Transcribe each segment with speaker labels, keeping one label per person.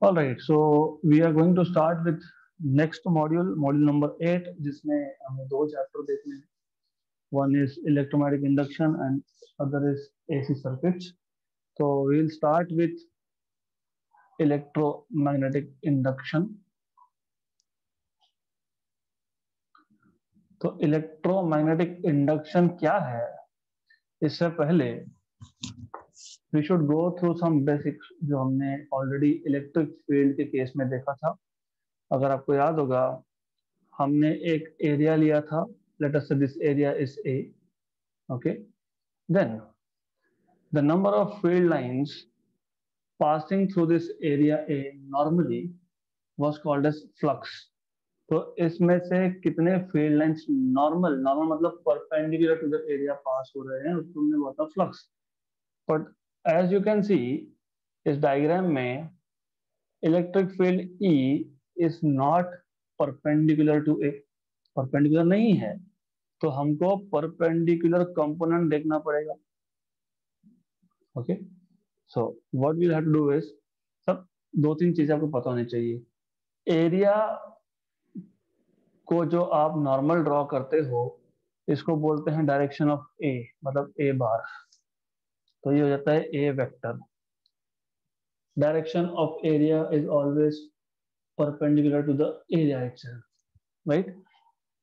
Speaker 1: All right, so we are going to start with next module, module number eight जिसमें हमें दो chapter देखने हैं one is electromagnetic induction and other is AC circuits तो we will start with electromagnetic induction तो electromagnetic induction क्या है इससे पहले we should go through some basics जो हमने ऑलरेडी इलेक्ट्रिक फील्ड के केस में देखा था अगर आपको याद होगा हमने एक एरिया लिया था let us say this area is A okay then the number of field lines passing through this area A normally was called as flux तो इसमें से कितने फील्ड लाइंस नॉर्मल नॉर्मल मतलब perpendicular to the area pass हो रहे हैं उसको हमने बोला flux but as you can see इस डायग्राम में electric field E is not perpendicular to A perpendicular नहीं है तो हमको परपेंडिकुलर कंपोनेंट देखना पड़ेगा okay so what we have to do is सब दो तीन चीजें आपको पता होनी चाहिए एरिया को जो आप नॉर्मल ड्रॉ करते हो इसको बोलते हैं डायरेक्शन ऑफ ए मतलब ए बार तो ये हो जाता है A vector direction of area is always perpendicular to the A direction right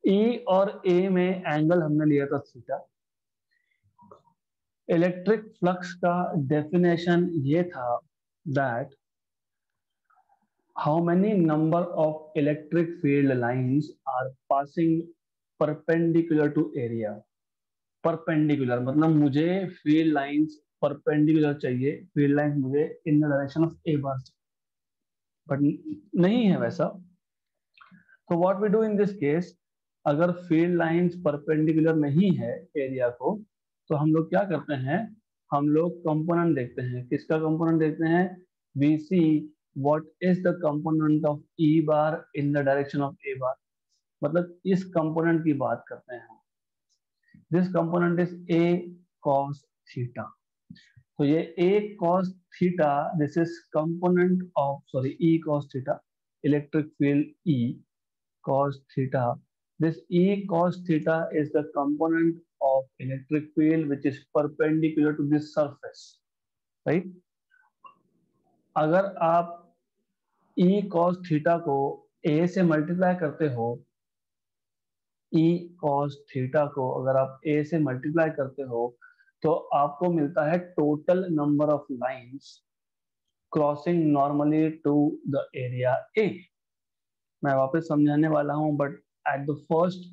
Speaker 1: E और ए में एंगल हमने लिया था थीटा इलेक्ट्रिक फ्लक्स का डेफिनेशन ये था that how many number of electric field lines are passing perpendicular to area perpendicular मतलब मुझे फील्ड लाइंस परपेंडिकुलर चाहिए फील्ड लाइन मुझे in the direction of A bar but नहीं है वैसा तो what we do in this case अगर field lines perpendicular नहीं है एरिया को तो हम लोग क्या करते हैं हम लोग कंपोनेंट देखते हैं किसका कंपोनेंट देखते हैं we see what is the component of E bar in the direction of A bar मतलब इस कंपोनेंट की बात करते हैं this component is A cos theta तो ये A cos theta this is component of sorry E cos theta electric field E cos theta this E cos theta is the component of electric field which is perpendicular to this surface right अगर आप E cos theta को A से multiply करते हो E cos theta को अगर आप A से मल्टीप्लाई करते हो तो आपको मिलता है total number of lines crossing normally to the area A मैं वापस समझाने वाला हूं but at the first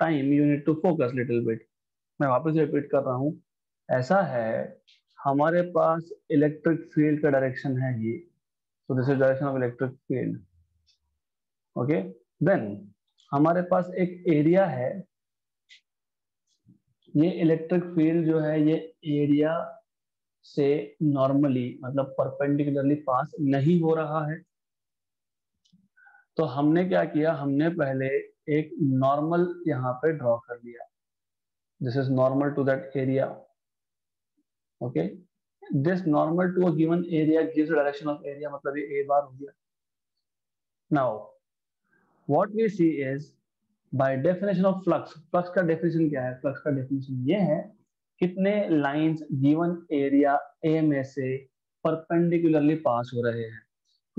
Speaker 1: time you need to focus little bit मैं वापस रिपीट कर रहा हूं ऐसा है हमारे पास इलेक्ट्रिक फील्ड का डायरेक्शन है ये so this is direction of electric field okay then हमारे पास एक एरिया है ये इलेक्ट्रिक फील्ड जो है ये एरिया से नॉर्मली मतलब परपेंडिकुलरली पास नहीं हो रहा है तो हमने क्या किया हमने पहले एक नॉर्मल यहां पे ड्रॉ कर लिया this is normal to that area okay this normal to a given area gives direction of area मतलब ये ए बार हो गया now what we see is by definition of flux flux का definition क्या है flux का definition ये है कितने लाइंस गिवन एरिया ए में से परपेंडिकुलरली पास हो रहे हैं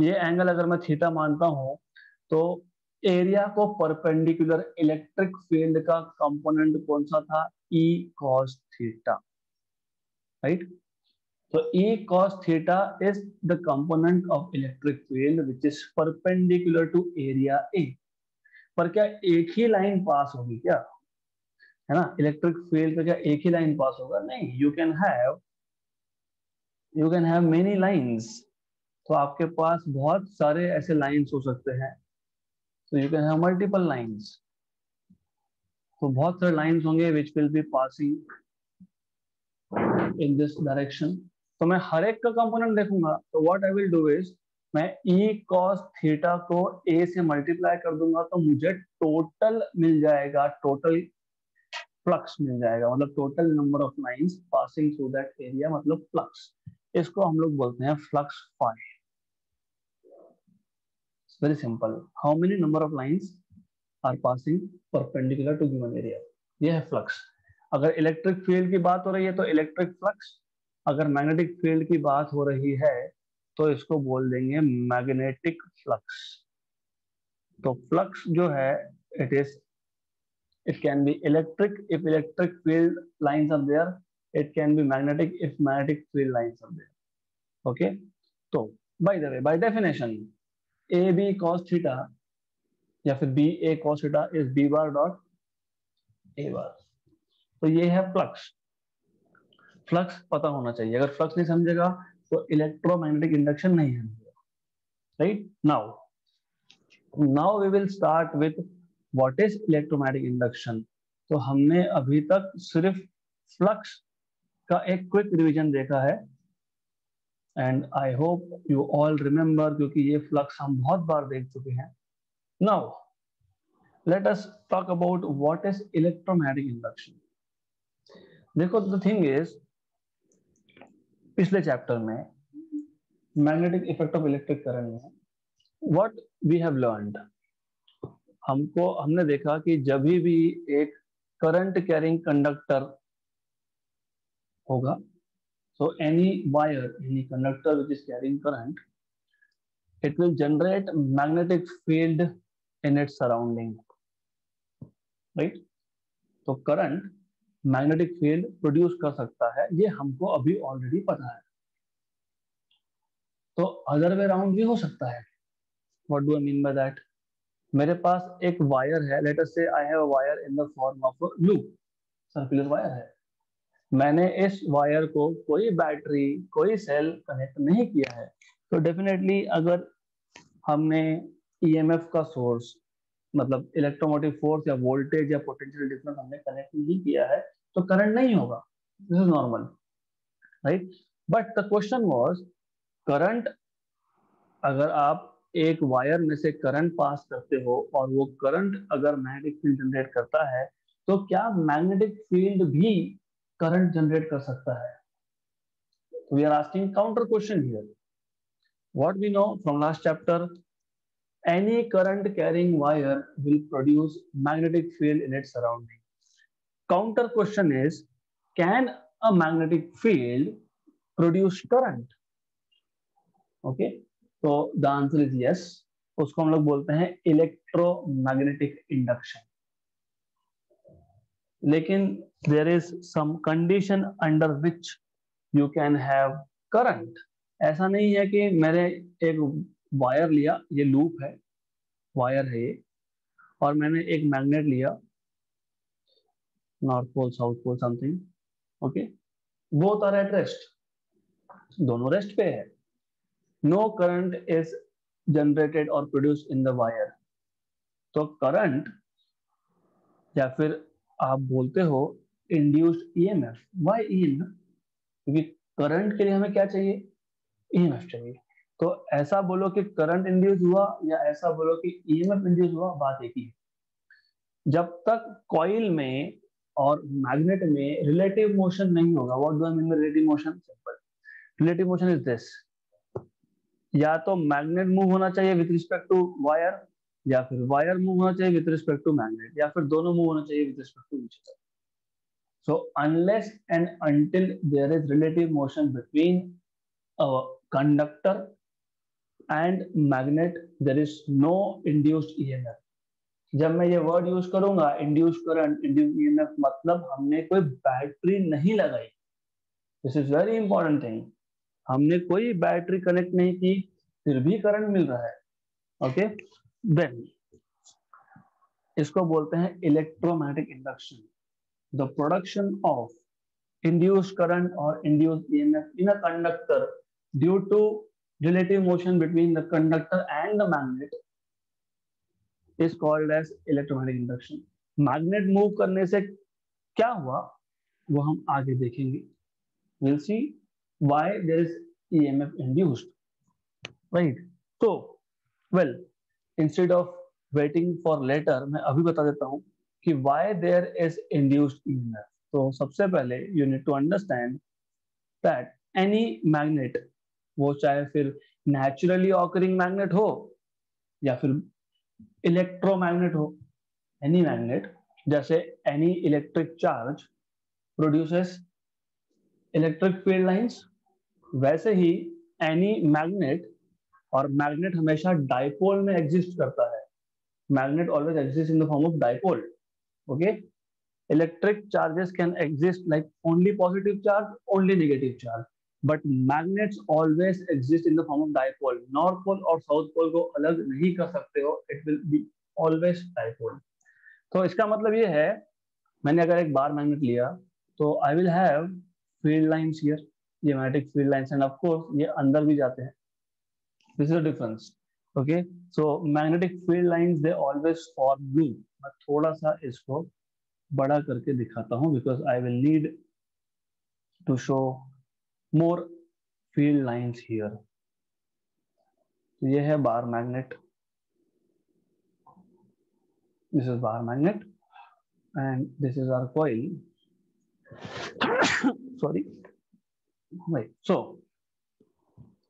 Speaker 1: ये एंगल अगर मैं थीटा मानता हूँ तो एरिया को परपेंडिकुलर इलेक्ट्रिक फील्ड का कंपोनेंट कौन सा था ई कॉस थीटा राइट तो E cos theta is the component of electric field which is perpendicular to area A. पर क्या एक ही लाइन पास होगी क्या है ना इलेक्ट्रिक फील्ड पे क्या एक ही लाइन पास होगा नहीं you can have you can have many lines तो आपके पास बहुत सारे ऐसे लाइंस हो सकते हैं तो you can have multiple lines तो बहुत सारे लाइंस होंगे which will be passing in this direction तो मैं हर एक का कंपोनेंट देखूंगा तो what I will do is मैं ई e cos थीटा को ए से मल्टीप्लाई कर दूंगा तो मुझे टोटल मिल जाएगा टोटल फ्लक्स मिल जाएगा मतलब total number of lines passing through that area मतलब फ्लक्स इसको हम लोग बोलते हैं flux phi very simple how many number of lines are passing perpendicular to given area ये है फ्लक्स अगर इलेक्ट्रिक फील्ड की बात हो रही है तो इलेक्ट्रिक फ्लक्स अगर मैग्नेटिक फील्ड की बात हो रही है तो इसको बोल देंगे मैग्नेटिक फ्लक्स तो फ्लक्स जो है it is it can be electric if electric field line of there it can be magnetic if magnetic field lines are there okay तो by the way definition A B cos theta या फिर B A cos theta is B bar dot A bar तो ये है flux flux पता होना चाहिए अगर फ्लक्स नहीं समझेगा तो इलेक्ट्रोमैग्नेटिक इंडक्शन नहीं है right now now we will start with what is electromagnetic induction तो हमने अभी तक सिर्फ फ्लक्स का एक क्विक रिवीजन देखा है and I hope you all remember क्योंकि ये फ्लक्स हम बहुत बार देख चुके हैं now let us talk about what is electromagnetic induction देखो द थिंग इज पिछले चैप्टर में magnetic effect of electric current में व्हाट वी हैव लर्नड हमको हमने देखा कि जब भी एक करंट कैरिंग कंडक्टर होगा so any wire any conductor which is carrying current it will generate magnetic field in its surrounding right तो करंट मैग्नेटिक फील्ड प्रोड्यूस कर सकता है ये हमको अभी ऑलरेडी पता है तो अदर वे राउंड भी हो सकता है what do I mean by that मेरे पास एक वायर है लेटर से I have wire in the form of loop circular wire है मैंने इस वायर को कोई बैटरी कोई सेल कनेक्ट नहीं किया है तो डेफिनेटली अगर हमने ईएमएफ e का सोर्स मतलब इलेक्ट्रोमोटिव फोर्स या वोल्टेज या पोटेंशियल डिफरेंस हमने कनेक्ट नहीं किया है तो करंट नहीं होगा this is normal right but the question was current अगर आप एक वायर में से करंट पास करते हो और वो करंट अगर मैग्नेटिक फील्ड जनरेट करता है तो क्या मैग्नेटिक फील्ड भी करंट जनरेट कर सकता है we are asking counter question here what we know from last chapter any current carrying wire will produce magnetic field in its surrounding counter question is can a magnetic field produce current okay so the answer is yes उसको हम लोग बोलते हैं electromagnetic induction लेकिन there is some condition under which you can have current ऐसा नहीं है कि मेरे एक वायर लिया ये लूप है वायर है ये और मैंने एक मैग्नेट लिया north pole south pole something okay both are at rest दोनों रेस्ट पे है नो करंट इज जनरेटेड और प्रोड्यूस इन द वायर तो करंट या फिर आप बोलते हो इंड्यूस्ड ईएमएफ व्हाई ईएमएफ क्योंकि करंट के लिए हमें क्या चाहिए ईएमएफ चाहिए तो ऐसा बोलो कि करंट इंड्यूस हुआ या ऐसा बोलो कि ईएमएफ इंड्यूस हुआ बात एक ही है जब तक कॉइल में और मैग्नेट में रिलेटिव मोशन नहीं होगा what do I mean relative motion simple relative motion is this या तो मैग्नेट मूव होना चाहिए विद रिस्पेक्ट टू वायर या फिर वायर मूव होना चाहिए विद रिस्पेक्ट टू मैग्नेट या फिर दोनों मूव होना चाहिए with respect to each so unless and until there is relative motion between conductor and magnet there is no induced F जब मैं ये वर्ड यूज करूंगा इंड्यूस करंट इंड्यूस ईएमएफ मतलब हमने कोई बैटरी नहीं लगाई this is very important thing हमने कोई बैटरी कनेक्ट नहीं की फिर भी करंट मिल रहा है ओके okay? देन इसको बोलते हैं electromagnetic induction the production of induce current और induce EMF in a conductor due to relative motion between the conductor and the magnet is called as electromagnetic induction magnet move karne se kya hua wo hum aage dekhenge we'll see why there is emf induced right so well instead of waiting for later main abhi bata deta hu ki why there is induced emf so sabse pehle you need to understand that any magnet वो चाहे फिर naturally occurring magnet हो या फिर electromagnet हो any magnet जैसे any electric charge produces electric field lines वैसे ही एनी मैग्नेट और मैग्नेट हमेशा डाइपोल में एग्जिस्ट करता है magnet always exist in the form of dipole okay electric charges can exist like only positive charge only negative charge but magnets always exist in the form of dipole north pole और south pole को अलग नहीं कर सकते हो it will be always dipole तो इसका मतलब ये है मैंने अगर एक बार मैग्नेट लिया तो I will have field lines here ये magnetic field lines and of course ये अंदर भी जाते हैं this is the difference okay so magnetic field lines they always form blue मैं थोड़ा सा इसको बड़ा करके दिखाता हूं because I will need to show more field lines here ये है bar magnet this is bar magnet and this is our coil sorry right so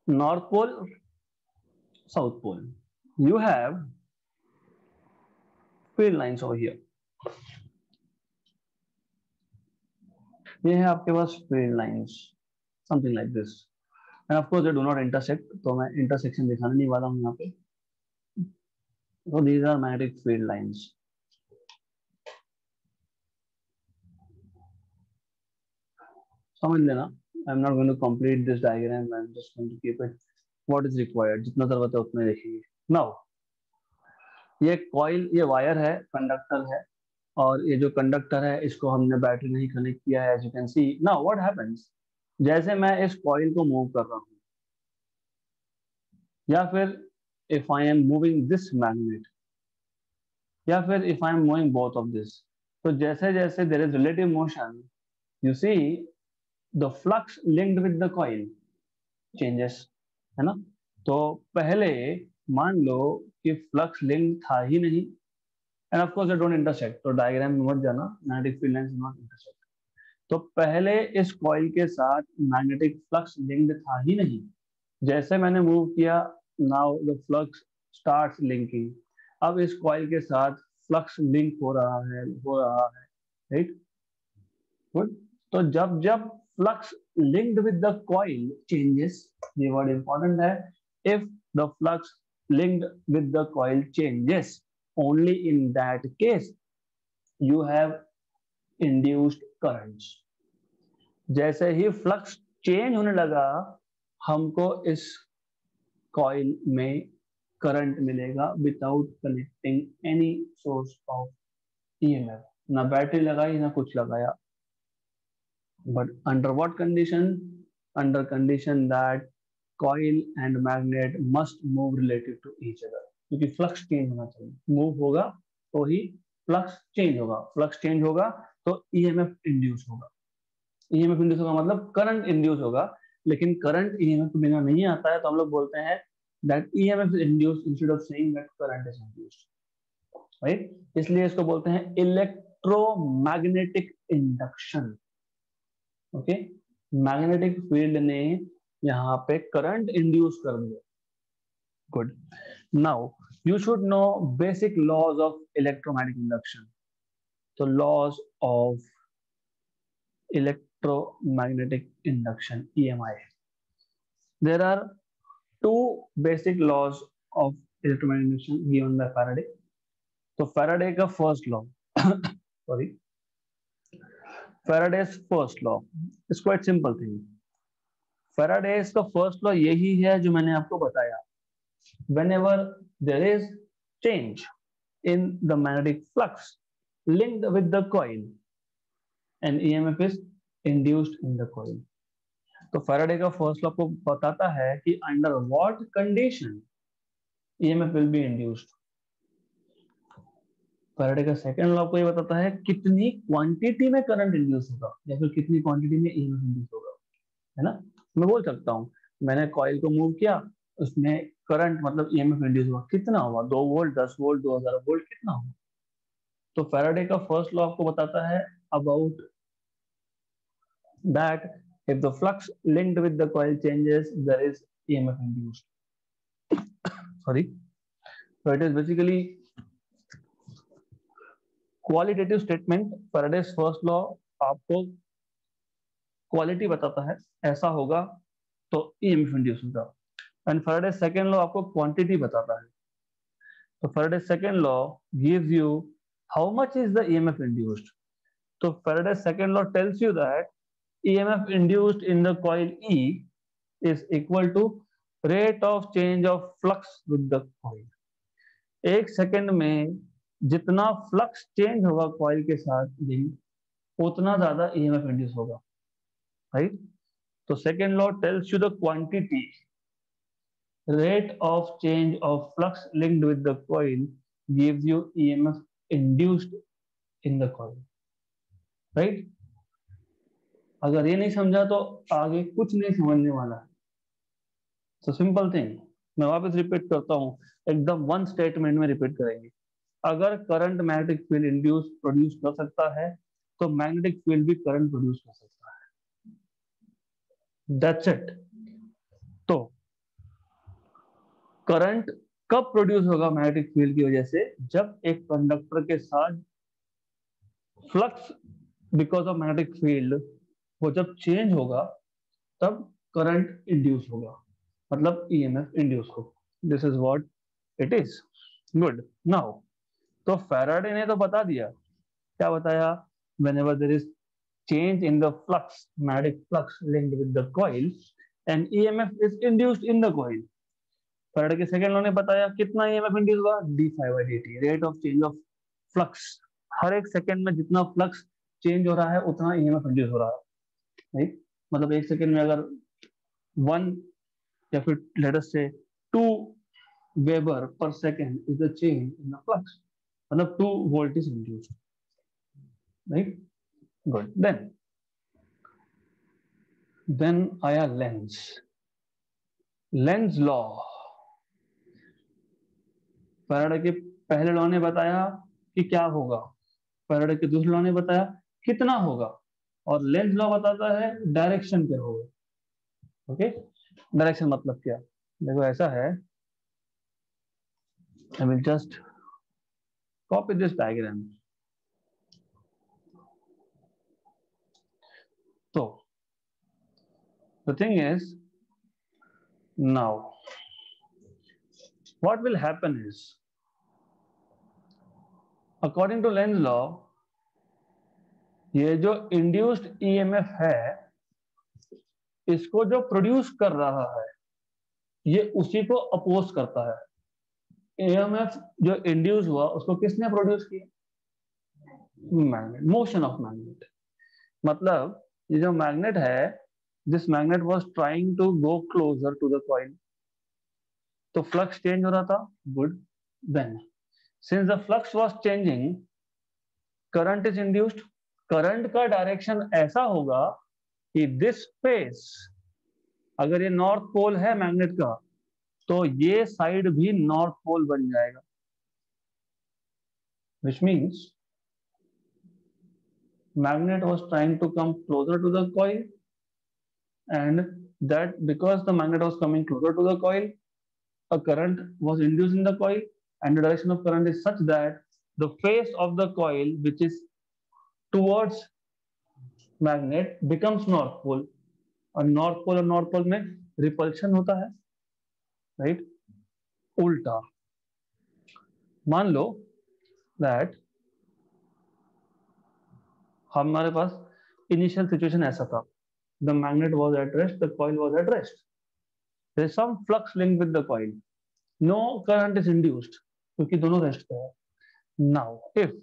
Speaker 1: north pole south pole you have field lines over here ये है आपके पास field lines something like this and of course they do not intersect तो मैं intersection दिखाने नहीं वाला हूं यहां पे so these are magnetic field lines समझ लेना I am not going to complete this diagram I am just going to keep it what is required जितना जरूरत है उतना देखेंगे नाउ ये कॉइल ये वायर है कंडक्टर है और ये जो कंडक्टर है इसको हमने बैटरी नहीं कनेक्ट किया है as you can see now what happens जैसे मैं इस कॉइल को मूव कर रहा हूं या फिर if I am moving this magnet या फिर if I am moving both of this तो जैसे जैसे there is relative motion you see the flux linked with the coil changes है ना तो पहले मान लो कि फ्लक्स लिंक था ही नहीं and of course don't intersect तो डायग्राम में मत जाना magnetic field lines not intersect तो पहले इस कॉइल के साथ मैग्नेटिक फ्लक्स लिंक्ड था ही नहीं जैसे मैंने मूव किया now the flux start linking अब इस कॉइल के साथ फ्लक्स लिंक हो रहा है हो रहा है राइट गुड तो जब जब flux linked with the coil changes ये वर्ड इंपॉर्टेंट है if the flux linked with the coil changes only in that case you have induced current जैसे ही फ्लक्स चेंज होने लगा हमको इस कॉइल में करंट मिलेगा without connecting any source of EMF ना बैटरी लगाई ना कुछ लगाया but under what condition under condition that coil and magnet must move related to each other क्योंकि फ्लक्स चेंज होना चाहिए मूव होगा तो ही फ्लक्स चेंज होगा फ्लक्स चेंज होगा तो ई एम एफ इंड्यूस होगा ई एम एफ इंड्यूस होगा मतलब करंट इंड्यूस होगा लेकिन करंट ई एम एफ बिना नहीं आता है तो हम लोग बोलते हैं that E M F induce instead of saying that current is induce right इसलिए इसको बोलते हैं electromagnetic induction okay magnetic field ने यहाँ पे करंट इंड्यूस कर दिया good now you should know basic laws of electromagnetic induction तो laws of electromagnetic induction E M I there are two basic laws of electromagnetic given by Faraday तो Faraday का first law sorry Faraday's first law it's quite simple thing Faraday's का first law यही है जो मैंने आपको बताया whenever there is change in the magnetic flux linked with the coil and emf is induced in the coil तो Faraday का first law को बताता है कि under what condition EMF will be induced Faraday का second law को ये बताता है कितनी क्वांटिटी में करंट इंड्यूस होगा या फिर कितनी क्वांटिटी में ईएमएफ e इंड्यूस होगा है ना मैं बोल सकता हूं मैंने कॉइल को मूव किया उसमें करंट मतलब ईएमएफ e इंड्यूस हुआ कितना हुआ दो वोल्ट दस वोल्ट दो हजार वोल्ट कितना हुआ तो फेराडे का फर्स्ट लॉ आपको बताता है about that if the flux linked with the coil changes there is EMF induced sorry so it is basically qualitative statement Faraday's first law आपको क्वालिटी बताता है ऐसा होगा तो ईएमएफ e इंड्यूस होगा एंड फेराडे सेकंड लॉ आपको quantity बताता है तो Faraday second law gives you how much is the emf induced so faraday second law tells you that emf induced in the coil e is equal to rate of change of flux with the coil एक second में जितना flux change होगा coil के साथ link उतना ज्यादा EMF induce होगा right तो second law tells you the quantity rate of change of flux linked with the coil gives you EMF induced in the coil right अगर ये नहीं समझा तो आगे कुछ नहीं समझने वाला है सिंपल थिंग मैं वापस रिपीट करता हूं एकदम वन स्टेटमेंट में रिपीट करेंगे अगर current magnetic field induce produce कर सकता है तो मैग्नेटिक फील्ड भी करंट प्रोड्यूस कर सकता है दैट्स इट तो करंट कब प्रोड्यूस होगा मैग्नेटिक फील्ड की वजह से जब एक कंडक्टर के साथ flux because of magnetic field वो जब चेंज होगा तब करंट इंड्यूस होगा मतलब ईएमएफ इंड्यूस होगा this is what it is good now तो फेराडे ने तो बता दिया क्या बताया whenever there is change in the flux magnetic flux link with the coil and E M F is induced in the coil Faraday के second law ने बताया कितना ईएमएफ इंड्यूस हुआ d5/dt rate of change of flux हर एक second में जितना flux change हो रहा है उतना ईएमएफ e इंड्यूस हो रहा है राइट मतलब एक सेकंड में अगर वन या फिर let's say two weber per second is the change in the flux मतलब two volt is induce right good then then आया लेंस लेंस लॉ परड़ के पहले लॉ ने बताया कि क्या होगा परड़ के दूसरे लॉ ने बताया कितना होगा और लेंथ लॉ बताता है डायरेक्शन क्या होगा ओके डायरेक्शन मतलब क्या देखो ऐसा है I will just copy this diagram तो the thing is now what will happen according to Lenz law ये जो इंड्यूस्ड ईएमएफ e है इसको जो प्रोड्यूस कर रहा है ये उसी को अपोज करता है ईएमएफ e जो इंड्यूस हुआ उसको किसने प्रोड्यूस किया मैग्नेट मोशन ऑफ मैग्नेट मतलब ये जो मैग्नेट है this magnet was trying to go closer to the coil तो फ्लक्स चेंज हो रहा था good then since the flux was changing current is induced current ka direction aisa hoga ki this face agar ye north pole hai magnet ka to ye side bhi north pole ban jayega which means magnet was trying to come closer to the coil and that because the magnet was coming closer to the coil a current was induced in the coil and the direction of current is such that the face of the coil which is towards magnet becomes north pole a north pole or north pole mein repulsion hota hai right ulta मान लो that हमारे पास initial situation ऐसा था the magnet was at rest, the coil was at rest. There is some flux linked with the coil. No current is induced. क्योंकि दोनों rest पे है now if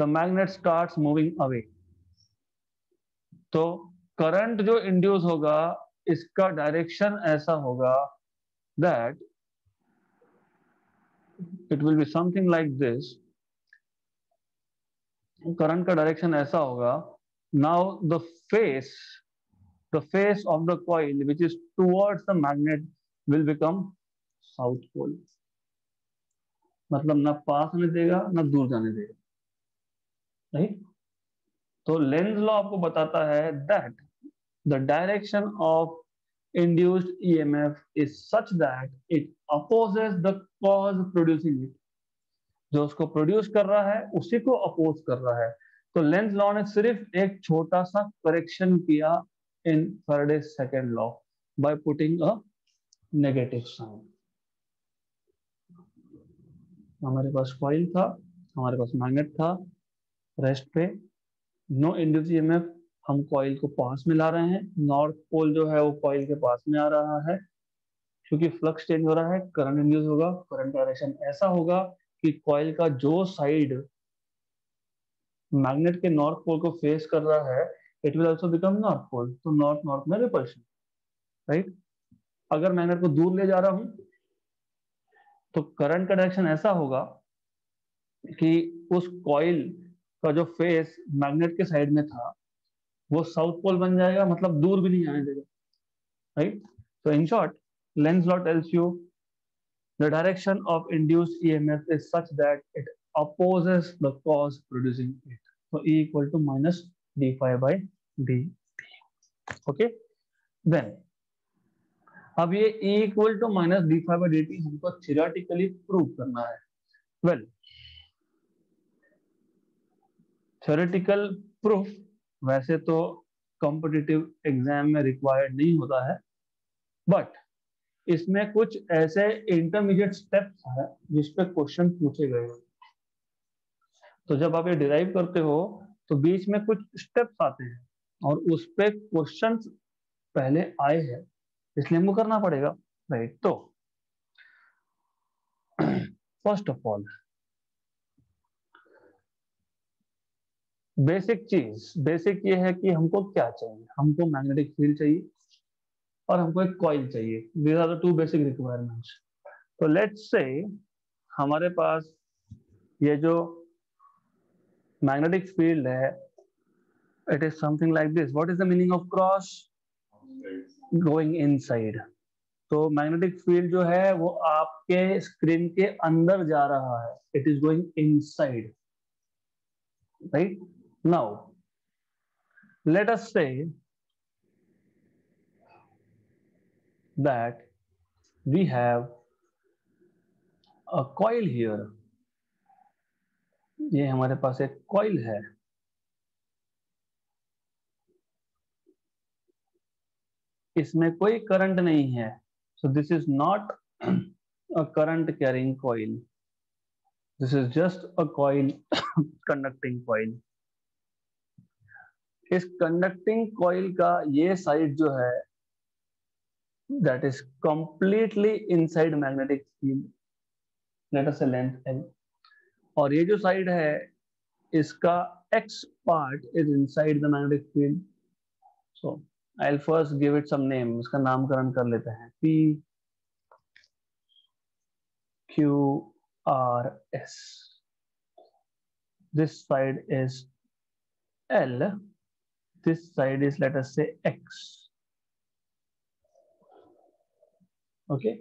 Speaker 1: the magnet start moving away तो current जो induce होगा इसका direction ऐसा होगा that it will be something like this current का डायरेक्शन ऐसा होगा now the face the face of the coil which is towards the magnet will become south pole मतलब ना पास आने देगा ना दूर जाने देगा राइट तो लेंस लॉ आपको बताता है that the direction of induced EMF is such that it opposes the cause producing it जो उसको प्रोड्यूस कर रहा है उसी को अपोज कर रहा है तो लेंस लॉ ने सिर्फ एक छोटा सा करेक्शन किया in Faraday second law by putting a negative sign हमारे पास फॉइल था हमारे पास मैग्नेट था रेस्ट पे नो इंड्यूसी एम हम कॉइल को पास में ला रहे हैं नॉर्थ पोल जो है वो कॉइल के पास में आ रहा है क्योंकि फ्लक्स चेंज हो रहा है करंट इंड्यूस होगा करंट डायरेक्शन ऐसा होगा कि कॉइल का जो साइड मैग्नेट के नॉर्थ पोल को फेस कर रहा है it will also become north pole तो नॉर्थ नॉर्थ में रिपल्शन राइट अगर मैग्नेट को दूर ले जा रहा हूं तो करंट डायरेक्शन ऐसा होगा कि उस कॉइल का जो फेस मैग्नेट के साइड में था वो साउथ पोल बन जाएगा मतलब दूर भी नहीं आने देगा राइट तो in short lens law else you the direction of induce EMF is such that it opposes the cause producing it equal to minus D five by D okay then अब ये e equal to minus D five by D T हमको theoretically prove करना है well theoretical proof वैसे तो competitive exam में required नहीं होता है बट इसमें कुछ ऐसे इंटरमीडिएट स्टेप्स हैं जिसपे क्वेश्चन पूछे गए हैं तो जब आप ये डिराइव करते हो तो बीच में कुछ स्टेप्स आते हैं और उस पर क्वेश्चन पहले आए हैं इसलिए हमको करना पड़ेगा राइट तो फर्स्ट ऑफ ऑल बेसिक चीज बेसिक ये है कि हमको क्या चाहिए हमको मैग्नेटिक फील्ड चाहिए और हमको एक कॉइल चाहिए these are the two basic requirements तो लेट्स से हमारे पास ये जो मैग्नेटिक फील्ड है it is something like this what is the meaning of cross going inside तो मैग्नेटिक फील्ड जो है वो आपके स्क्रीन के अंदर जा रहा है it is going inside right now let us say that we have a coil here ये हमारे पास एक कॉइल है इसमें कोई करंट नहीं है so this is not a current carrying coil this is just a coil conducting coil इस कंडक्टिंग कॉइल का ये साइड जो है that is completely inside magnetic field us say length और ये जो साइड है इसका X part is inside the magnetic field so I first give it some name उसका नामकरण कर लेते हैं P Q R S this side is L this side is let us say X okay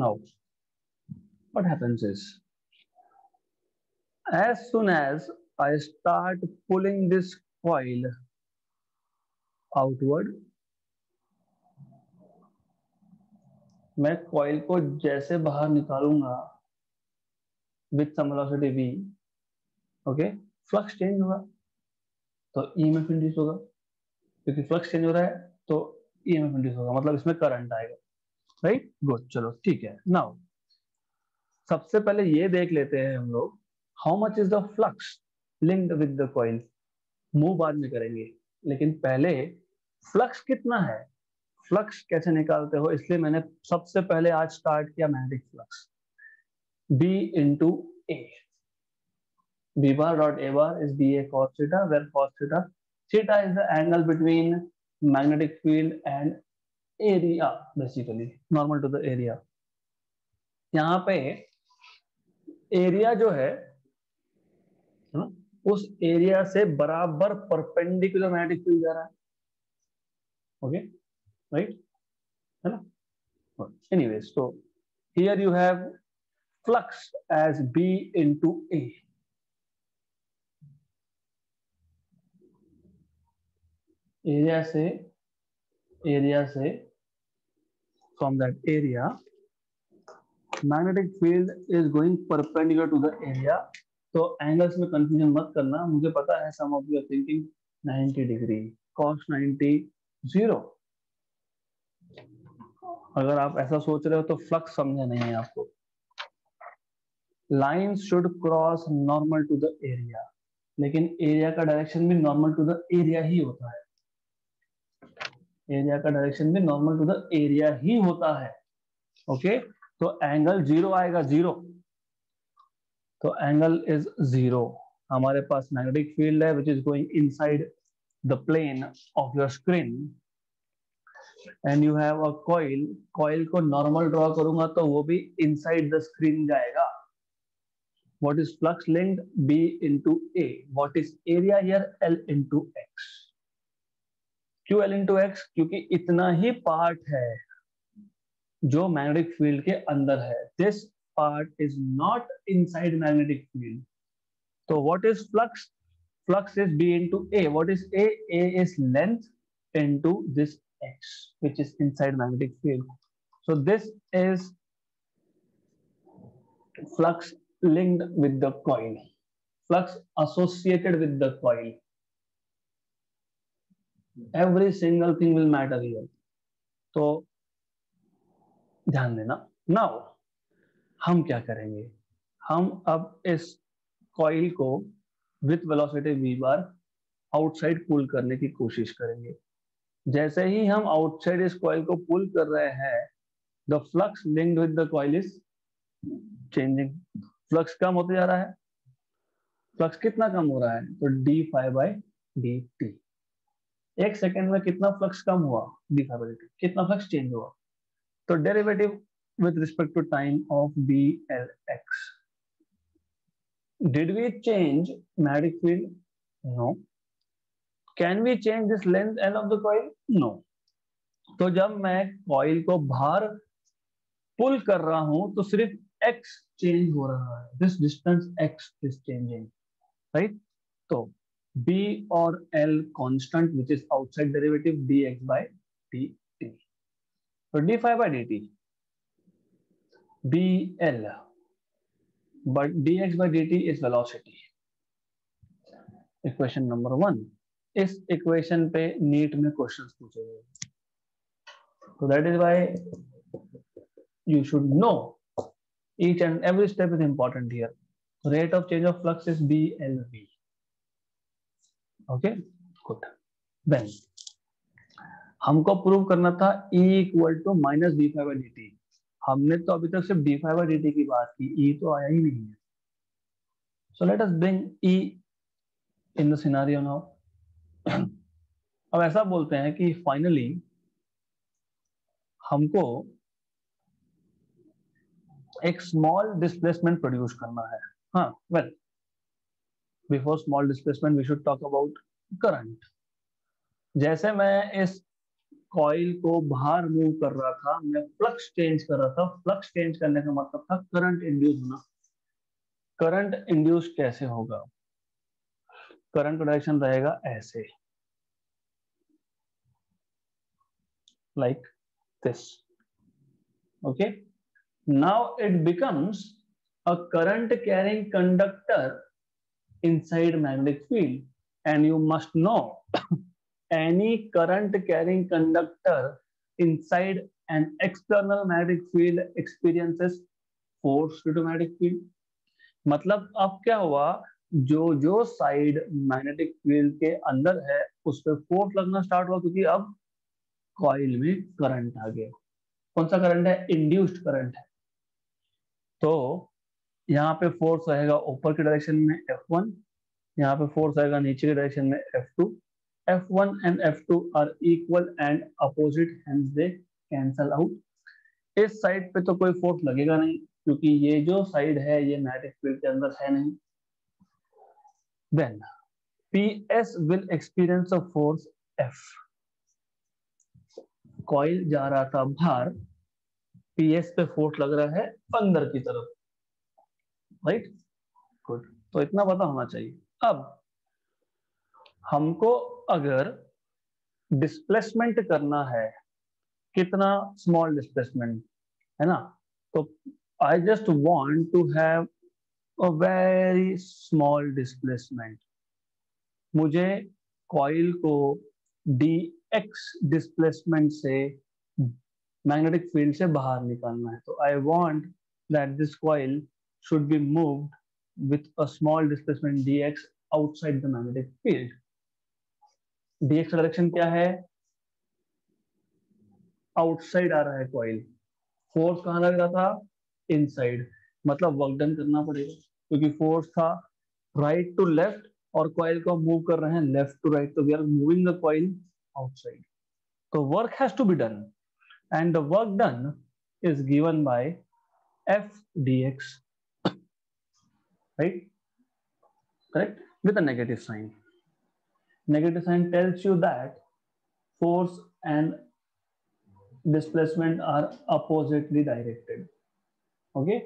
Speaker 1: now what happens is as soon as i start pulling this coil outward मैं coil को जैसे बाहर निकालूंगा with some B okay flux change होगा तो F e induce होगा क्योंकि flux change हो रहा है तो ईएमएफ e इंड्यूस होगा मतलब इसमें करंट आएगा राइट गुड चलो ठीक है नाउ सबसे पहले ये देख लेते हैं हम लोग how much is the flux linked with the coil move बाद में करेंगे लेकिन पहले फ्लक्स कितना है फ्लक्स कैसे निकालते हो इसलिए मैंने सबसे पहले आज स्टार्ट किया magnetic flux B into A B bar dot A bar is B A cos theta where cos theta is the angle between magnetic field and area basically normal to the area यहां पे area जो है ना उस area से बराबर perpendicular magnetic field जा रहा है okay right है ना anyway so here you have flux as b into a area se area se from that area magnetic field is going perpendicular to the area तो angles में confusion मत करना मुझे पता है some of you are thinking 90 degree cos zero अगर आप ऐसा सोच रहे हो तो फ्लक्स समझा नहीं है आपको line should cross normal to the area लेकिन एरिया का डायरेक्शन भी नॉर्मल टू द एरिया ही होता है एरिया का डायरेक्शन भी नॉर्मल टू द एरिया ही होता है ओके तो एंगल जीरो आएगा जीरो तो एंगल इज जीरो हमारे पास मैग्नेटिक फील्ड है which is going inside the plane of your screen and you have a coil coil ko normal draw karunga to wo bhi inside the screen jayega what is flux length b into a what is area here l into x क्यों l into x क्योंकि इतना ही part है जो magnetic field के अंदर है this part is not inside magnetic field तो what is flux flux is B into A. What is A? A is length into this X, which is inside magnetic field. So this is flux linked with the coil, flux associated with the coil. Every single thing will matter here. so ध्यान देना now हम क्या करेंगे हम अब इस coil को with velocity V bar outside pull करने की कोशिश करेंगे जैसे ही हम आउटसाइड इस कॉइल को पुल कर रहे हैं the flux linked with the coil is changing flux कम होते जा रहा है फ्लक्स कितना कम हो रहा है तो D five by D T एक सेकेंड में कितना फ्लक्स कम हुआ डी फाइव बाई टी कितना फ्लक्स चेंज हुआ तो derivative with respect to time of B L X Did we change magnetic field? No. Can we change this length end of the coil? No. तो जब मैं coil को बाहर पुल कर रहा हूं तो सिर्फ x चेंज हो रहा है this distance x is changing right तो b और l constant which is outside derivative dx by dt तो d5 by dt bl but dx by dt is velocity equation number one इस equation पे NEET में questions पूछे गए so that is why you should know each and every step is important here rate of change of flux is blv okay good then हमको prove करना था e equal to minus D five D T हमने तो अभी तक सिर्फ D phi और D की बात की ई e तो आया ही नहीं है so let us bring E in दिनारी scenario now अब ऐसा बोलते हैं कि फाइनली हमको एक स्मॉल डिस्प्लेसमेंट प्रोड्यूस करना है हाँ well before small displacement we should talk about current जैसे मैं इस कॉइल को बाहर मूव कर रहा था मैं फ्लक्स चेंज कर रहा था फ्लक्स चेंज करने का मतलब था करंट इंड्यूस होना करंट इंड्यूस कैसे होगा करंट डायरेक्शन रहेगा ऐसे like this okay now it becomes a current carrying conductor inside magnetic field and you must know any current carrying conductor inside an external magnetic field experiences forced magnetic field मतलब अब क्या हुआ जो जो side magnetic field के अंदर है उस पर फोर्स लगना स्टार्ट हुआ क्योंकि अब कॉइल में करंट आ गया कौन सा करंट है इंड्यूस्ड करंट है तो यहाँ पे फोर्स रहेगा ऊपर के डायरेक्शन में F1 वन यहाँ पे फोर्स रहेगा नीचे के डायरेक्शन में F2 F1 and F2 are equal and opposite hence they cancel out इस साइड पे तो कोई फोर्स लगेगा नहीं क्योंकि ये जो साइड है ये मैग्नेटिक फील्ड के अंदर है नहीं then PS will experience a force F coil जा रहा था बाहर PS पे फोर्स लग रहा है अंदर की तरफ राइट right? गुड तो इतना पता होना चाहिए अब हमको अगर डिस्प्लेसमेंट करना है कितना स्मॉल डिस्प्लेसमेंट है ना तो I just want to have a very small displacement मुझे कॉइल को डी एक्स डिस्प्लेसमेंट से मैग्नेटिक फील्ड से बाहर निकालना है तो I want that this coil should be be with a small displacement D X outside the magnetic field DX direction क्या है आउटसाइड आ रहा है कॉइल फोर्स कहां लग रहा था इनसाइड मतलब वर्क डन करना पड़ेगा क्योंकि फोर्स था राइट टू लेफ्ट और कॉइल को मूव कर रहे हैं लेफ्ट टू राइट तो we are moving the coil outside तो work has to be done and the work done is given by F dx right correct with a negative sign negative sign tells you that force and displacement are oppositely directed okay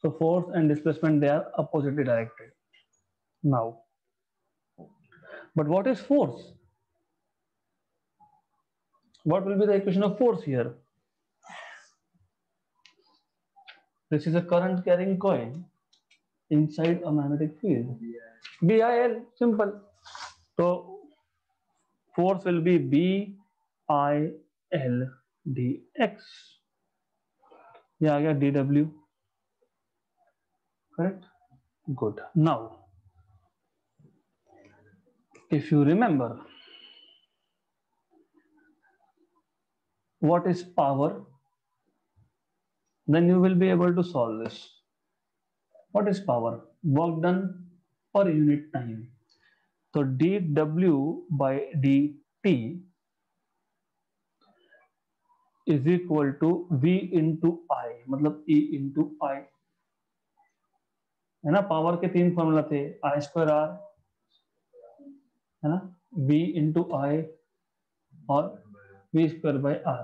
Speaker 1: so force and displacement they are oppositely directed now but what is force what will be the equation of force here this is a current carrying coil inside a magnetic field bil simple so force will be B I L D X. Yeah, yeah, DW. Correct? Good. Now, if you remember, what is power, then you will be able to solve this. What is power? Work done per unit time. तो D W by D T is equal to V into I मतलब E into I है ना power के तीन formula थे I square R है ना V into I और वी स्क्वायर बाई आर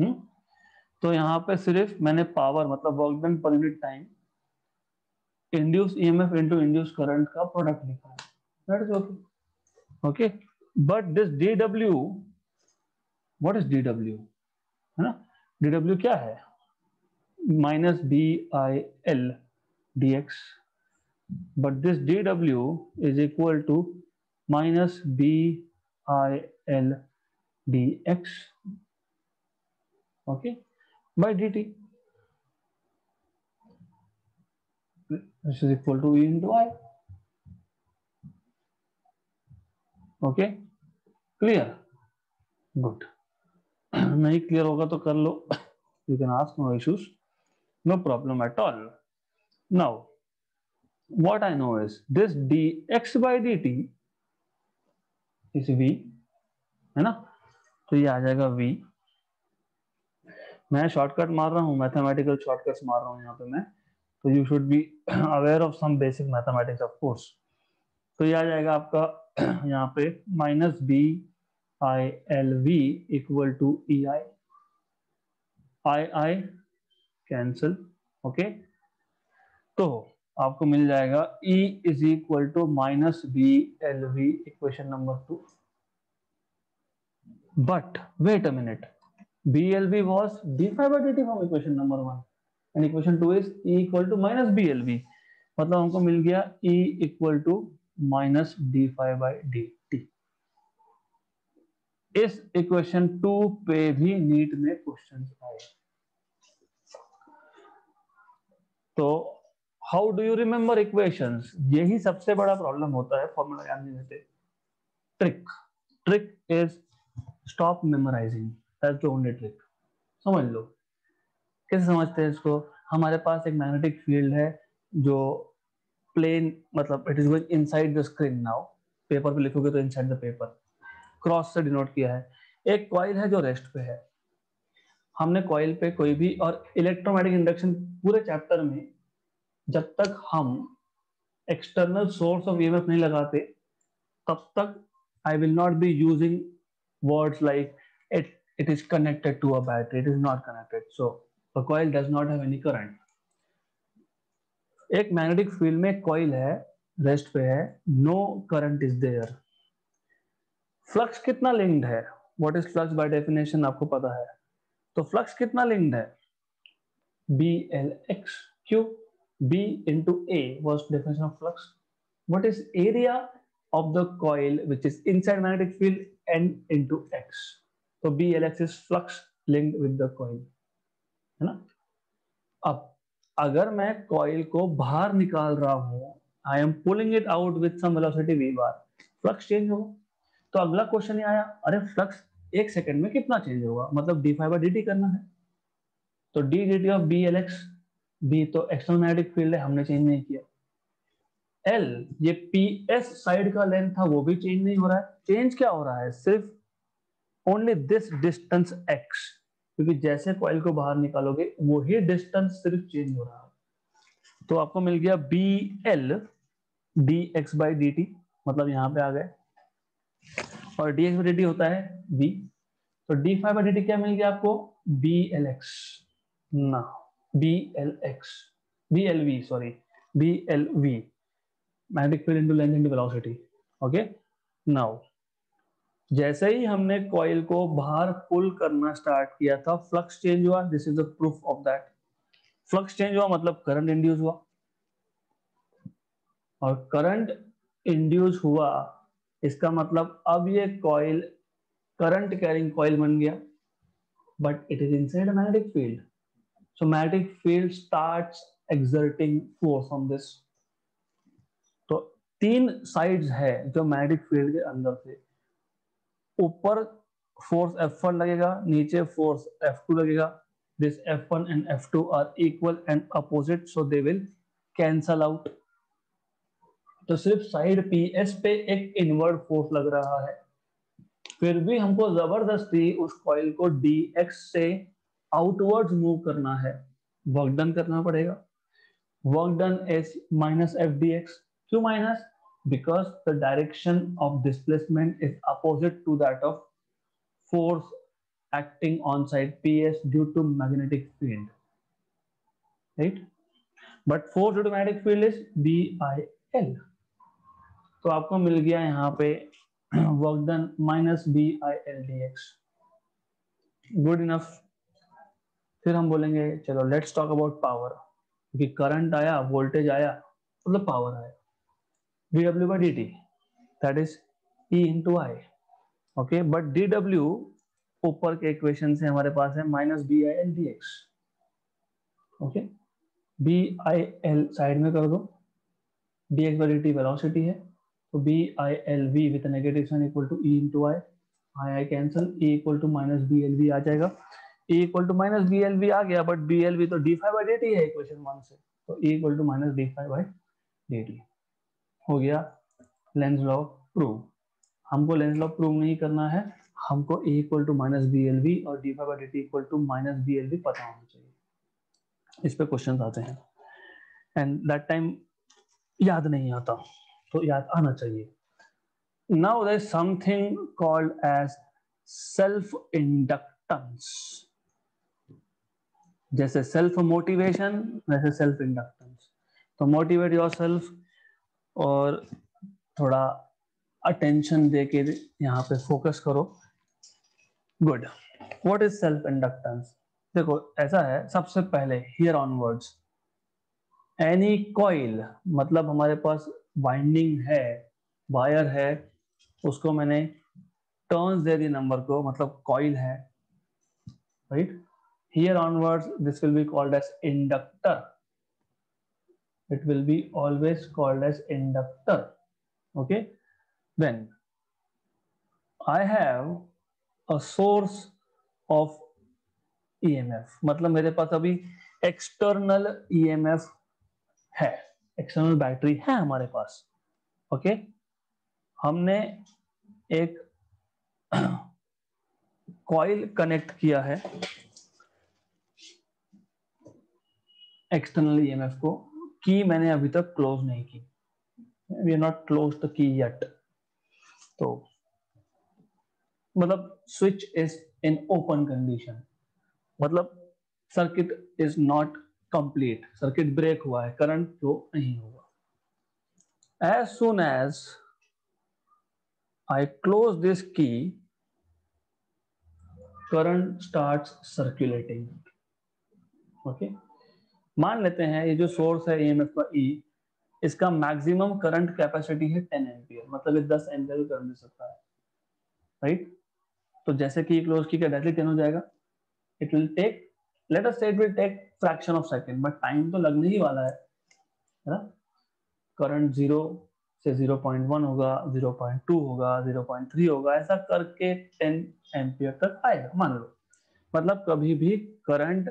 Speaker 1: हम्म तो यहाँ पे सिर्फ मैंने पावर मतलब work done per unit time induce EMF into induce current का प्रोडक्ट लिखा है That is okay. Okay. But this dw, what is dw? hai na dw kya hai Minus b i l dx. But this dw is equal to minus b i l dx. Okay, by dt. This is equal to e into i. Okay clear good नहीं clear होगा तो कर लो you can ask no issues no problem at all now no is this D x by D T is V है ना तो ये आ जाएगा वी मैं शॉर्टकट मार रहा हूँ मैथमेटिकल शॉर्टकट्स मार रहा हूँ यहाँ पे मैं तो you should be aware of some basic mathematics of course तो ये आ जाएगा आपका यहाँ पे minus B I L V equal to E I I I cancel okay तो आपको मिल जाएगा E is equal to minus B L V equation number two but wait a minute B L V was D फाइवर्टिटी form equation number one and equation two is equal to minus B L V मतलब हमको मिल गया E equal to minus D five by D T इस equation two पे भी NEET में question आए तो how do you remember equations यही सबसे बड़ा प्रॉब्लम होता है फॉर्मूला याद नहीं रहते trick trick is stop memorising only trick समझ लो कैसे समझते हैं इसको हमारे पास एक मैग्नेटिक फील्ड है जो प्लेन मतलब it is going inside the screen now paper पे लिखोगे तो इनसाइड द पेपर क्रॉस से डिनोट किया है एक कॉइल है जो रेस्ट पे है हमने कॉइल पे कोई भी और इलेक्ट्रोमैटिक इंडक्शन पूरे चैप्टर में जब तक हम एक्सटर्नल सोर्स ऑफ ईएमएफ नहीं लगाते तब तक I will not be using words like it it is connected to a battery it is not connected so a coil does not have any एक मैग्नेटिक फील्ड में coil है rest पे है no current is there flux कितना linked है what is flux by definition आपको पता है तो फ्लक्स कितना लिंक्ड है B L X Q B into A was definition of flux what is area of the coil which is inside magnetic field N into X तो B L X is flux linked with the coil है ना अब अगर मैं coil को बाहर निकाल रहा हूं I am pulling it out with समिटी वी बार फ्लक्स चेंज होगा तो अगला क्वेश्चन आया अरे फ्लक्स एक सेकेंड में कितना चेंज होगा मतलब डी फाइव डी टी करना है तो D D T of B L X B तो एक्सटर्नल मैग्नेटिक फील्ड है हमने चेंज नहीं किया एल ये पी एस साइड का लेंथ था वो भी चेंज नहीं हो रहा है चेंज क्या हो रहा है सिर्फ ओनली दिस डिस्टेंस एक्स क्योंकि जैसे कॉइल को बाहर निकालोगे वही डिस्टेंस सिर्फ चेंज हो रहा है तो आपको मिल गया B L D x by D T मतलब यहां पे आ गए और डी एक्स बाई डी होता है बी तो डी फाइव बाई डी क्या मिल गया आपको बी एल एक्स ना B L X B L V sorry B L V magnetic field into length into velocity okay now जैसे ही हमने कॉइल को बाहर पुल करना स्टार्ट किया था फ्लक्स चेंज हुआ this is the proof of that flux change हुआ मतलब करंट इंड्यूस हुआ और करंट इंड्यूस हुआ इसका मतलब अब ये कॉइल करंट कैरिंग कॉइल बन गया but it is inside magnetic field so magnetic field starts exerting force on this तो तीन साइड्स है जो मैग्नेटिक फील्ड के अंदर थे ऊपर फोर्स F1 लगेगा नीचे फोर्स F2 लगेगा this F1 and F2 are equal and opposite so they will cancel out तो सिर्फ साइड पी एस पे एक इनवर्ड फोर्स लग रहा है फिर भी हमको जबरदस्ती उस कॉइल को डी एक्स से आउटवर्ड मूव करना है वर्क डन करना पड़ेगा work done is minus F D x क्यों minus because the direction of displacement is opposite to that of force acting on side PS due to magnetic field. Right? But force due to magnetic field is b BIL. तो आपको मिल गया यहाँ पे work done minus B I L D x good enough फिर हम बोलेंगे चलो लेट्स टॉक अबाउट पावर क्योंकि करंट आया वोल्टेज आया मतलब पावर आया dw by dt that is e into i okay but dw ऊपर के इक्वेशन से हमारे पास है minus B I L D x okay B I L side में कर दो D x by D velocity है तो B I L V with negative sign equal to E into I I I cancel E equal to minus B L V आ जाएगा E equal to minus B L V आ गया but B L V तो D five by D T है equation one से तो E equal to minus D five by D T हो गया लेंस लॉ प्रूव हमको लेंस लॉ प्रूव नहीं करना है हमको ए equal to minus B L V और D five D T equal to minus B L V पता होना चाहिए इस पर क्वेश्चन आते हैं एंड दैट टाइम याद नहीं आता तो याद आना चाहिए now there something called as self inductance जैसे सेल्फ मोटिवेशन वैसे सेल्फ इंडक्टेंस तो मोटिवेट योर सेल्फ और थोड़ा अटेंशन दे के यहाँ पे फोकस करो good what is self inductance देखो ऐसा है सबसे पहले हियर ऑनवर्ड्स एनी कॉइल मतलब हमारे पास वाइंडिंग है वायर है उसको मैंने टर्न्स दे दी नंबर को मतलब कॉइल है right here onwards this will be called as inductor it will be always called as inductor okay then i have a source of emf मतलब मेरे पास अभी एक्सटर्नल emf है एक्सटर्नल बैटरी है हमारे पास ओके okay? हमने एक कॉइल कनेक्ट किया है एक्सटर्नल ईएमएफ e को की मैंने अभी तक क्लोज नहीं की we are not close the key yet तो मतलब switch is in open condition मतलब circuit is not complete circuit break हुआ है करंट फ्लो नहीं हुआ as soon as I close this key current start circulating okay मान लेते हैं ये जो सोर्स है ईएमएफ का ई e, इसका मैक्सिमम करंट कैपेसिटी है 10 एम्पियर मतलब ये 10 एम्पियर करंट दे सकता है राइट तो जैसे कि क्लोज की डायरेक्टली 10 हो जाएगा it will take let us say it will take fraction of second but time तो लगने ही वाला है है ना करंट जीरो से 0.1 होगा 0.2 होगा 0.3 होगा ऐसा करके 10 एम्पियर तक आएगा मान लो मतलब कभी भी करंट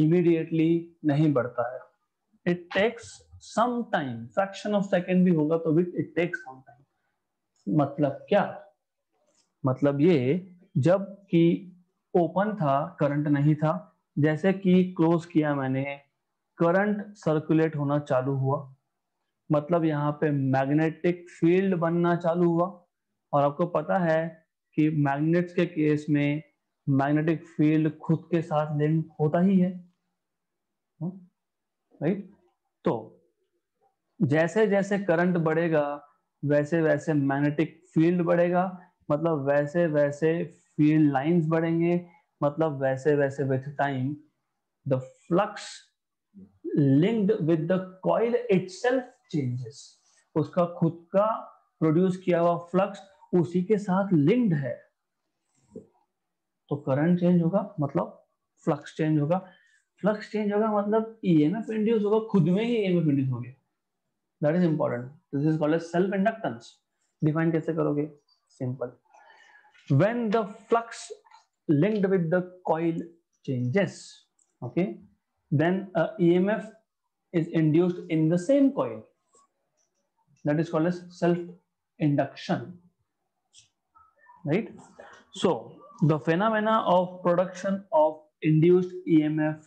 Speaker 1: इमीडिएटली नहीं बढ़ता है it takes some time fraction of second भी होगा तो भी इट टेक्स सम टाइम मतलब क्या मतलब ये जब कि ओपन था करंट नहीं था जैसे कि क्लोज किया मैंने करंट सर्कुलेट होना चालू हुआ मतलब यहाँ पे मैग्नेटिक फील्ड बनना चालू हुआ और आपको पता है कि मैग्नेट्स के केस में मैग्नेटिक फील्ड खुद के साथ लिंक होता ही है राइट तो जैसे जैसे करंट बढ़ेगा वैसे वैसे मैग्नेटिक फील्ड बढ़ेगा मतलब वैसे वैसे फील्ड लाइंस बढ़ेंगे मतलब वैसे वैसे with time the flux linked with the coil itself changes उसका खुद का प्रोड्यूस किया हुआ फ्लक्स उसी के साथ लिंक्ड है तो करंट चेंज होगा मतलब फ्लक्स चेंज होगा फ्लक्स चेंज होगा मतलब ई एम एफ इंड्यूस होगा खुद में ही ईएमएफ e इंड्यूस होगा that is important this is called self inductance define कैसे करोगे simple when the flux linked with the coil changes okay then EMF is induced in the same coil that is called self induction right so the phenomena of production of M F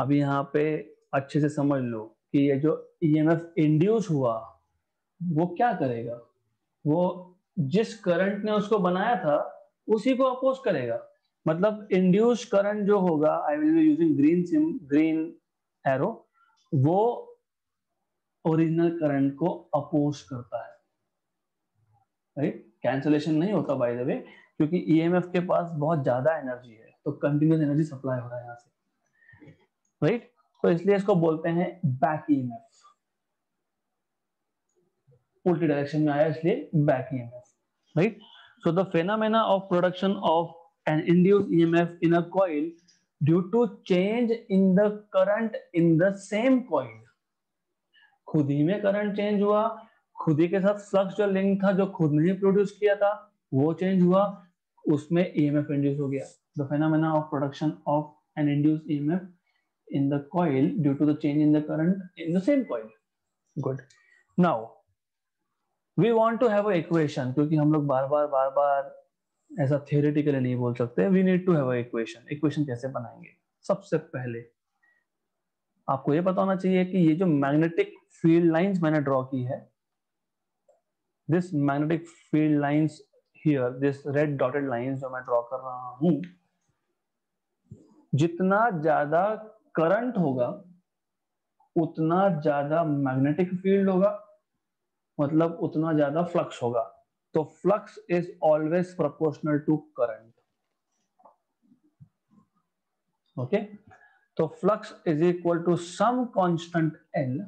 Speaker 1: अब यहाँ पे अच्छे से समझ लो कि ये जो ई एम एफ इंड्यूस हुआ वो क्या करेगा वो जिस करंट ने उसको बनाया था उसी को अपोज करेगा मतलब इंड्यूस करंट जो होगा I will be using green SIM green arrow वो ओरिजिनल करंट को अपोज करता है राइट कैंसलेशन नहीं होता बाय द वे क्योंकि ईएमएफ e के पास बहुत ज्यादा एनर्जी है तो कंटिन्यूस एनर्जी सप्लाई हो रहा है यहाँ से राइट तो इसलिए इसको बोलते हैं बैक ईएमएफ उल्टी डायरेक्शन में आया इसलिए back EMF right so the phenomena of production of an induced emf in a coil due to change in the current in the same coil खुद ही में करंट चेंज हुआ खुद ही के साथ फ्लक्स जो लिंक था जो खुद ने प्रोड्यूस किया था वो चेंज हुआ उसमें ईएमएफ e इंड्यूस हो गया the phenomena of production of an induce EMF in the coil due to the change in the current in the same coil good now we want to have a equation kyunki hum log bar bar bar bar aisa theoretically nahi bol sakte we need to have a equation equation kaise banayenge sabse pehle आपको ये पता होना चाहिए कि ये जो magnetic field lines मैंने draw की है this magnetic field lines here this red dotted lines जो मैं ड्रॉ कर रहा हूं जितना ज्यादा करंट होगा उतना ज्यादा मैग्नेटिक फील्ड होगा मतलब उतना ज्यादा फ्लक्स होगा तो flux is always proportional to current okay तो flux is equal to some constant L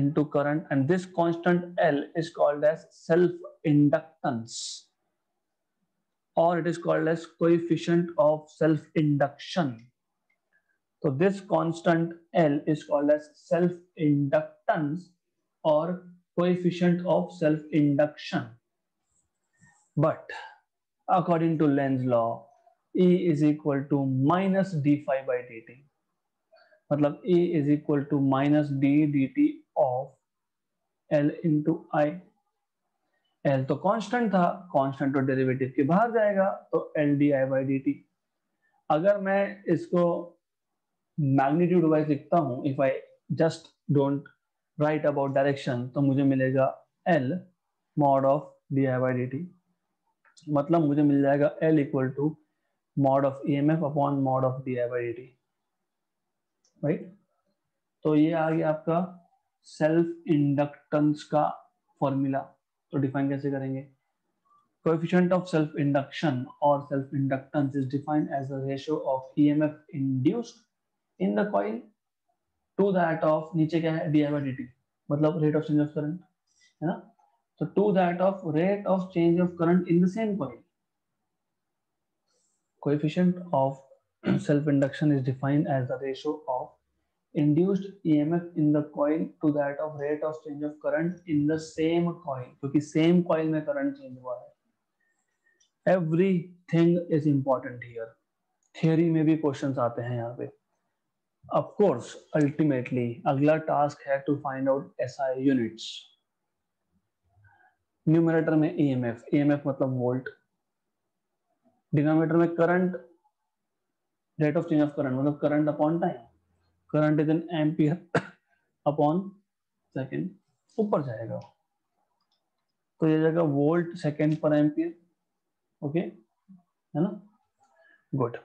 Speaker 1: into current and this constant L is called as self inductance और it is called as coefficient of self induction तो this constant L is called as self inductance और coefficient of self induction but according to Lenz law E is equal to minus d phi by dt. मतलब E is equal to minus d dt of L into I. L तो constant था constant तो derivative के बाहर जाएगा तो L D I by D T अगर मैं इसको मैग्नीट्यूड वाइज लिखता हूँ if I just don't write about direction तो मुझे मिलेगा L mod of D I by D T मतलब मुझे मिल जाएगा L equal to mod of E M F upon mod of D I by D t right तो ये आ गया आपका सेल्फ इंडक्टेंस का फॉर्मूला तो डिफाइन कैसे करेंगे coefficient of self induction or self inductance is defined as the ratio of emf induced in the coil to that of नीचे क्या है डी बाई डी मतलब rate of change of current है ना तो to that of rate of change of current in the same coil coefficient of self induction is defined as the ratio of induced emf in the coil to that of rate of change of current in the same coil क्योंकि same coil में current change हुआ है everything is important here theory में भी questions आते हैं यहाँ पे Of course, ultimately, अगला टास्क है to find out SI units numerator में ईएमएफ e ईएमएफ e मतलब वोल्ट डिनोमिनेटर में current rate of change of current मतलब current upon time current is an ampere upon second ऊपर जाएगा तो ये जाएगा volt second per ampere okay है ना गुड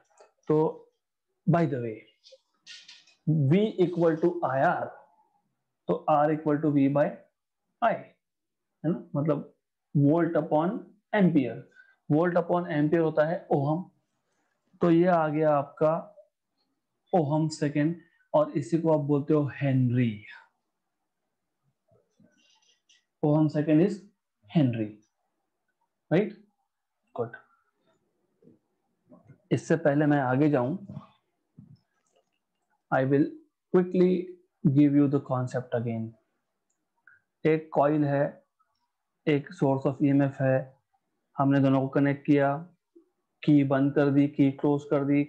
Speaker 1: तो by the way v equal to I R तो r equal to V by I है ना मतलब volt upon ampere volt upon ampere होता है ओहम तो ये आ गया आपका ओहम सेकेंड और इसी को आप बोलते हो henry ohm second is henry right good इससे पहले मैं आगे जाऊं I will quickly give you the concept again. एक कॉइल है एक सोर्स ऑफ ईएमएफ है हमने दोनों को कनेक्ट किया की बंद कर दी की क्लोज कर दी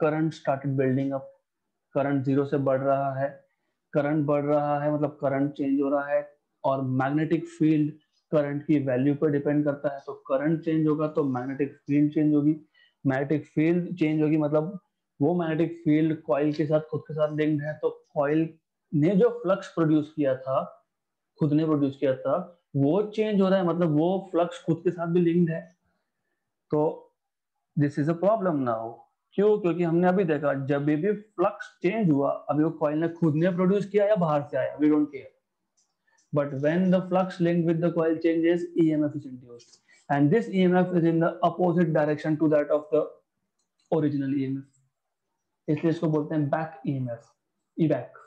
Speaker 1: current started building up current zero से बढ़ रहा है करंट बढ़ रहा है मतलब करंट चेंज हो रहा है और मैग्नेटिक फील्ड करंट की वैल्यू पर डिपेंड करता है तो करंट चेंज होगा तो मैग्नेटिक फील्ड चेंज होगी मैग्नेटिक फील्ड चेंज होगी मतलब वो मैग्नेटिक फील्ड कॉइल के साथ खुद के साथ लिंक्ड है तो कॉइल ने जो फ्लक्स प्रोड्यूस किया था खुद ने प्रोड्यूस किया था वो चेंज हो रहा है मतलब वो फ्लक्स खुद के साथ भी लिंक्ड है तो दिस इज अ प्रॉब्लम ना हो क्यों क्योंकि हमने अभी देखा जब भी फ्लक्स चेंज हुआ अभी वो कॉइल ने खुद ने प्रोड्यूस किया या बाहर से आया we don't care but when the flux link with the coil changes EMF is induced and this EMF is in the opposite direction to that of the original EMF इसलिए इसको बोलते हैं back E M F E back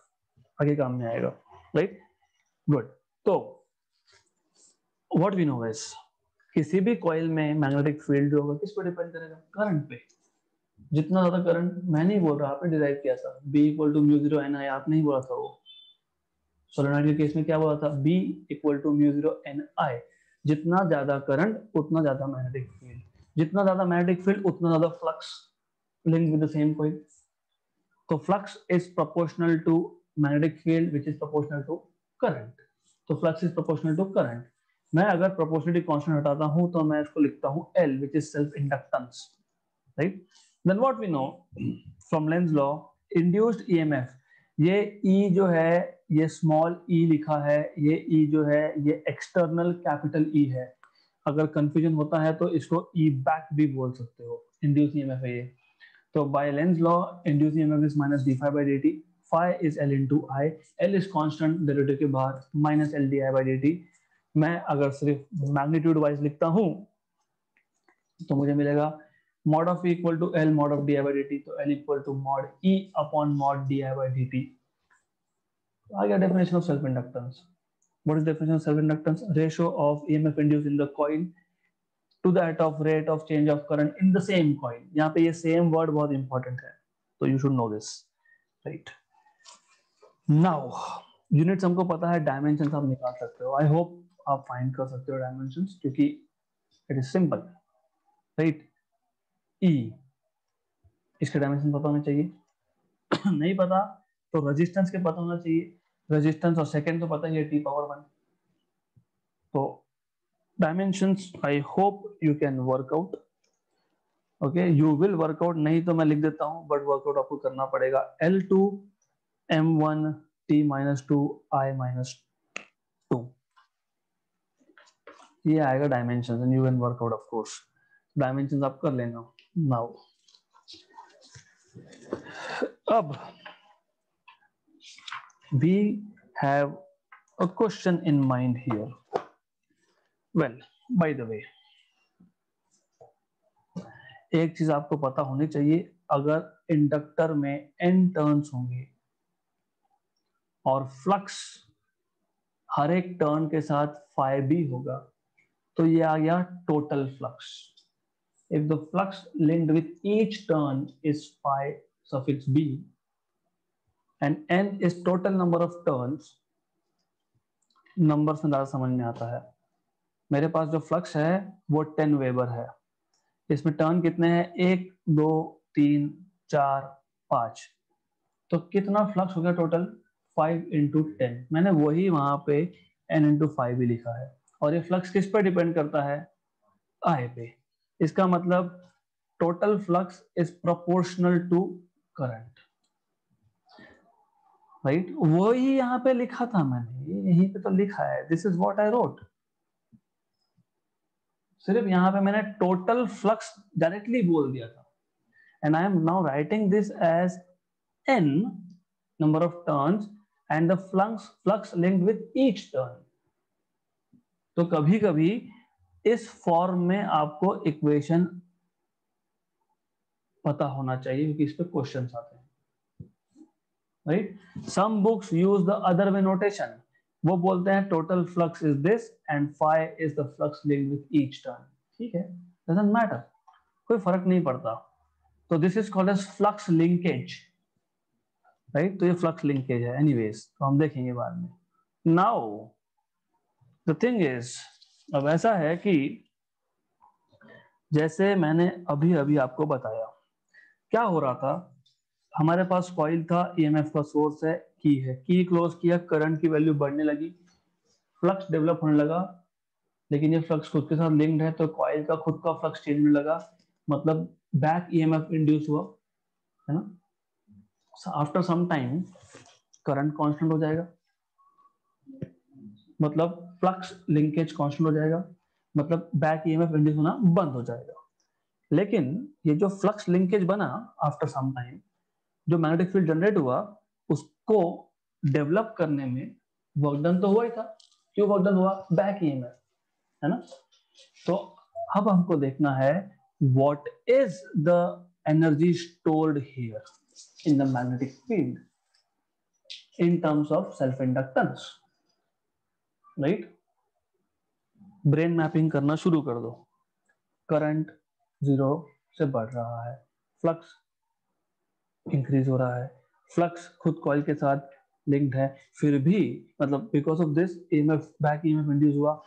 Speaker 1: आगे काम में आएगा right good तो what we know is किसी भी कॉइल में मैग्नेटिक फील्ड जो होगा किस पर डिपेंड करेगा करंट पे जितना ज्यादा करंट मैं नहीं बोल रहा आपने डिराइव किया था B equal to mu zero N I आपने ही बोला था वो सोलेनाइड के केस में क्या बोला था B equal to mu zero N I जितना ज्यादा करंट उतना ज्यादा मैग्नेटिक फील्ड जितना ज्यादा मैग्नेटिक फील्ड उतना ज्यादा flux link with the same coil तो flux is proportional to magnetic field which is proportional to current तो flux is proportional to current मैं अगर प्रोपोर्शनलिटी कॉन्स्टेंट हटाता हूं तो मैं इसको लिखता हूं L which is self inductance right then what we know from Lenz law induced EMF ये ई e जो है ये स्मॉल ई e लिखा है ये ई e जो है ये एक्सटर्नल कैपिटल ई है अगर कंफ्यूजन होता है तो इसको ई e बैक भी बोल सकते हो इंड्यूस ईएमएफ e है ये So by Lenz law, induced EMF is minus d5 by dt. Phi is L into I. L is constant derivative के बाहर minus L D I by D T मैं अगर सिर्फ मैग्नीट्यूड वाइज लिखता हूँ तो मुझे मिलेगा mod of e equal to L mod of di by dt तो L equal to mod E upon mod di by dt आ गया definition of self inductance what is definition of self inductance ratio of EMF induced in the coil to that of rate of change of current in the same coil यहाँ पे ये same word बहुत important है तो you should know this right now units हमको पता है dimension आप निकाल सकते हो आई होप आप फाइंड कर सकते हो डायमेंशन क्योंकि it is simple right E इसके डायमेंशन पता होना चाहिए नहीं पता तो रेजिस्टेंस के पता होना चाहिए रेजिस्टेंस और सेकेंड तो पता ही है टी पावर वन तो dimensions I hope you can work out okay you will work out नहीं तो मैं लिख देता हूं बट वर्कआउट आपको करना पड़ेगा L two M one T minus two I minus two ये आएगा dimension and you can work out of course dimension आप कर लेना नाउ अब we have a question in mind here well by the way एक चीज आपको पता होनी चाहिए अगर इंडक्टर में एन टर्न्स होंगे और फ्लक्स हर एक टर्न के साथ फाइव भी होगा तो ये आ गया total flux if the flux linked with each turn is phi suffix B and N is total number of turns number से ज़्यादा समझ में आता है मेरे पास जो फ्लक्स है वो टेन वेबर है इसमें टर्न कितने हैं एक दो तीन चार पांच तो कितना फ्लक्स हो गया टोटल फाइव इंटू टेन मैंने वही वहां पे एन इंटू फाइव भी लिखा है और ये फ्लक्स किस पर डिपेंड करता है आई पे इसका मतलब total flux is proportional to current right वही यहाँ पे लिखा था मैंने यहीं पे तो लिखा है this is what I wrote सिर्फ यहाँ पे मैंने टोटल फ्लक्स डायरेक्टली बोल दिया था and I am now writing this as N number of turns and the flux flux link with each turn तो कभी कभी इस फॉर्म में आपको इक्वेशन पता होना चाहिए क्योंकि इस पे क्वेश्चन आते हैं right some books use the other way notation वो बोलते हैं total flux is this and five is the flux link with each turn ठीक है डजेंट मैटर कोई फर्क नहीं पड़ता तो this is called as flux linkage right तो ये फ्लक्स लिंकेज है एनीवेज तो हम देखेंगे बाद में नाउ द थिंग इज अब ऐसा है कि जैसे मैंने अभी अभी आपको बताया क्या हो रहा था हमारे पास कॉइल था ईएमएफ e का सोर्स है की है की क्लोज किया करंट की वैल्यू बढ़ने लगी फ्लक्स डेवलप होने लगा लेकिन ये फ्लक्स खुद के साथ लिंक्ड है तो कॉइल का खुद का फ्लक्स चेंज होने लगा मतलब बैक ईएमएफ इंड्यूस हुआ है ना after some time current constant हो जाएगा मतलब फ्लक्स लिंकेज कांस्टेंट हो जाएगा मतलब बैक ईएमएफ इंड्यूस होना बंद हो जाएगा लेकिन ये जो फ्लक्स लिंकेज बना आफ्टर सम टाइम जो मैग्नेटिक फील्ड जनरेट हुआ को डेवलप करने में वर्कडन तो हुआ ही था क्यों वर्कडन हुआ बैक ई है ना तो अब हमको देखना है what is the energy stored here in the magnetic field in terms of self inductance right brain mapping करना शुरू कर दो करंट जीरो से बढ़ रहा है फ्लक्स इंक्रीज हो रहा है फ्लक्स खुद कॉइल के साथ लिंक्ड है फिर भी मतलब because of this M F back E M induce हुआ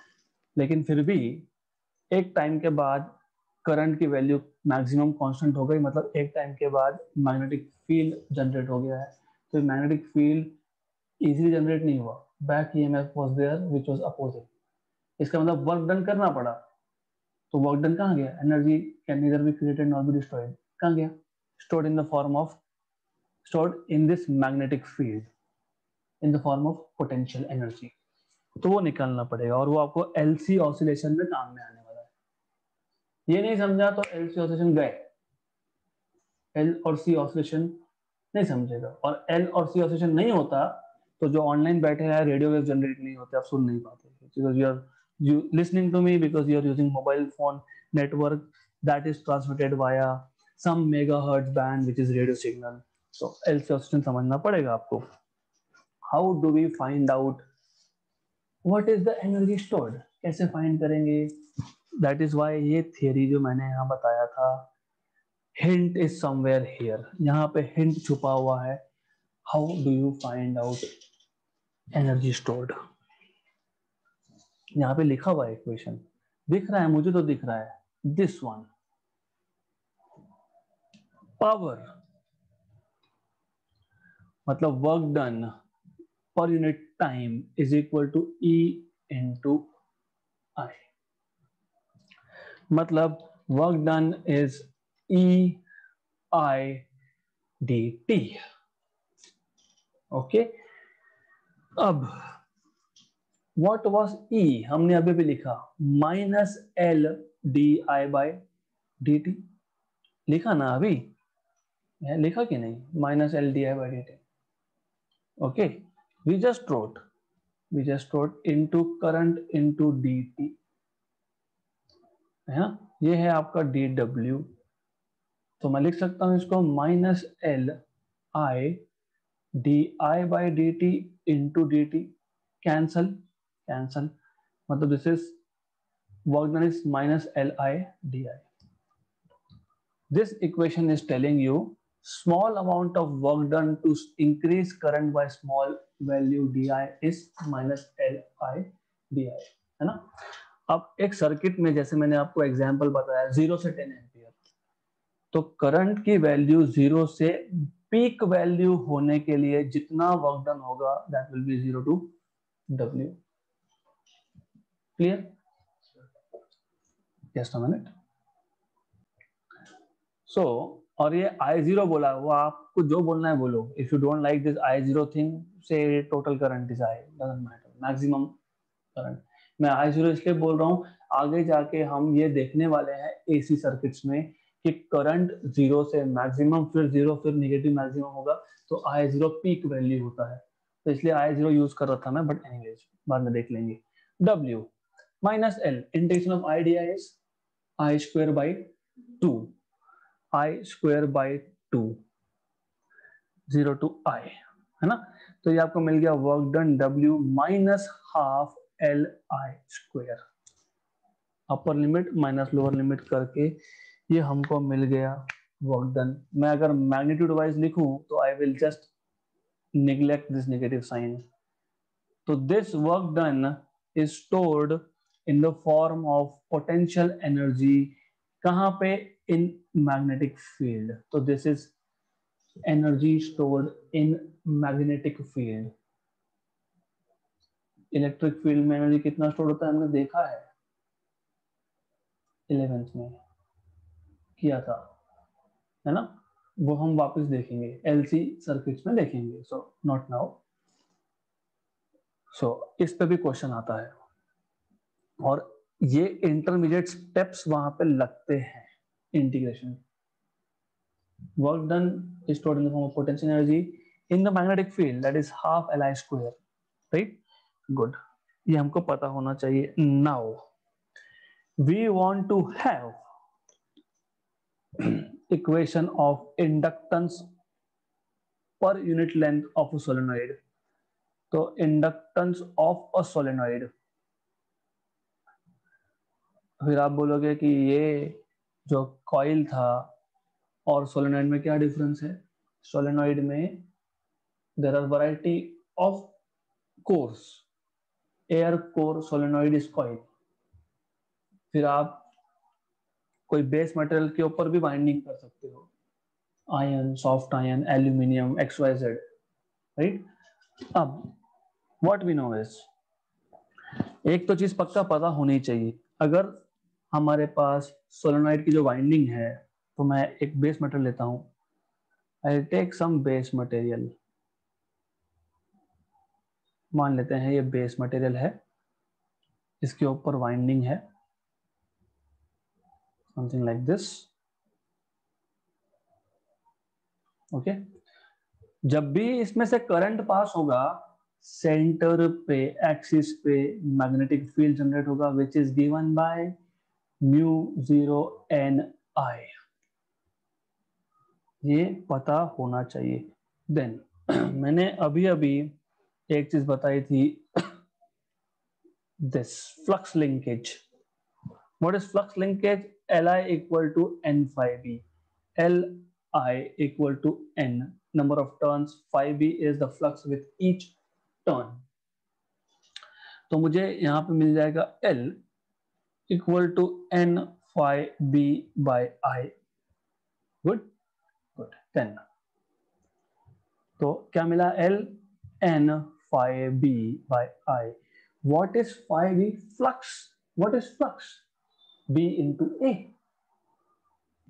Speaker 1: लेकिन फिर भी एक टाइम के बाद करंट की वैल्यू मैक्सिमम कांस्टेंट हो गई मतलब एक टाइम के बाद मैग्नेटिक फील्ड जनरेट हो गया है तो मैग्नेटिक फील्ड इजीली जनरेट नहीं हुआ back E M F was there which was opposite इसका मतलब वर्क डन करना पड़ा तो वर्क डन कहाँ गया energy can neither be created not be destroyed कहाँ गया stored in the form of stored in this magnetic field in the form of potential energy तो वो निकालना पड़ेगा और वो आपको एल सी ऑसिलेशन में काम में आने वाला है ये नहीं समझा तो एल सी ऑसिलेशन गए एल और सी ऑसिलेशन नहीं समझेगा और एल और सी ऑसिलेशन नहीं होता तो जो ऑनलाइन बैठे हैं रेडियो वेव जनरेट नहीं होते आप सुन नहीं पाते because you are you listening to me because you are using mobile phone network that is transmitted via some mega hertz band which is radio signal L else option समझना पड़ेगा आपको how do we find out what is the energy stored कैसे find करेंगे that is why ये theory जो मैंने यहाँ बताया था हिंट इज समवेयर हेयर यहाँ पे हिंट छुपा हुआ है how do you find out energy stored यहाँ पे लिखा हुआ है इक्वेशन दिख रहा है मुझे तो दिख रहा है दिस वन पावर मतलब work done per unit time is equal to E to I मतलब work done is E I D T okay अब वॉट वॉज ई हमने अभी भी लिखा minus L D I by D T लिखा ना अभी लिखा कि नहीं minus L D I by D T okay we just wrote we just wrote into current into dt है ये है आपका dw तो मैं लिख सकता हूं इसको minus L I D I by D T into D T cancel cancel मतलब this is work done is minus li di. This equation is telling you small amount of work done to increase current by small value di is minus i di है ना अब एक circuit में जैसे मैंने आपको example बताया zero से टेन एम्पियर तो करंट की वैल्यू जीरो से पीक वैल्यू होने के लिए जितना वर्क डन होगा that will be zero to W clear just minute so और ये आई जीरो बोला वो आपको जो बोलना है बोलो if you don't like this I zero thing से total current is I doesn't matter maximum current मैं आई जीरो इसलिए बोल रहा हूँ आगे जाके हम ये देखने वाले हैं एसी सर्किट्स में कि करंट जीरो से मैक्सिमम फिर जीरो फिर निगेटिव मैक्सिमम होगा तो आई जीरो पीक वैल्यू होता है तो इसलिए आई जीरो यूज कर रहा था मैं बट एनी बाद में देख लेंगे W minus L intention of I D I S I square by two i square by two zero to i है ना तो ये आपको मिल गया work done w minus half L I square upper limit minus lower limit करके ये हमको मिल गया वर्क डन मैं अगर मैग्नीट्यूड वाइज लिखूं तो I will just neglect this negative sign तो this work done is stored in the form of potential energy कहां पे in magnetic field. So this is energy stored in magnetic field. Electric field में energy कितना store होता है हमने देखा है इलेवेंथ में किया था है ना वो हम वापस देखेंगे एलसी सर्किट्स में देखेंगे सो नॉट नाउ सो इस पे भी क्वेश्चन आता है और ये इंटरमीडिएट स्टेप्स वहां पे लगते हैं integration. Work done is stored in the form of potential energy in the magnetic field that is half Li square, right? Good. ये हमको पता होना चाहिए now we want to have equation of inductance per unit length of a solenoid तो inductance of a solenoid फिर आप बोलोगे कि ये जो कॉइल था और सोलेनॉइड में क्या डिफरेंस है सोलेनॉइड में there are variety of course air core solenoid is coil फिर आप कोई बेस मटेरियल के ऊपर भी बाइंडिंग कर सकते हो iron soft iron aluminium X Y Z right अब वॉट वी नो इज एक तो चीज पक्का पता होनी चाहिए अगर हमारे पास सोलोनाइट की जो वाइंडिंग है तो मैं एक बेस मटेरियल लेता हूं I take some base material मान लेते हैं ये बेस मटेरियल है इसके ऊपर वाइंडिंग है समथिंग लाइक दिस ओके जब भी इसमें से करंट पास होगा सेंटर पे एक्सिस पे मैग्नेटिक फील्ड जनरेट होगा which is given by mu zero N I ये पता होना चाहिए देन मैंने अभी अभी एक चीज बताई थी this flux linkage what is flux linkage L I equal to N five B L I equal to N number of turn five B is the flux with each turn तो मुझे यहां पे मिल जाएगा L equal to n phi b by i good good ten तो क्या मिला L N five B by I what is five B flux what is flux B into A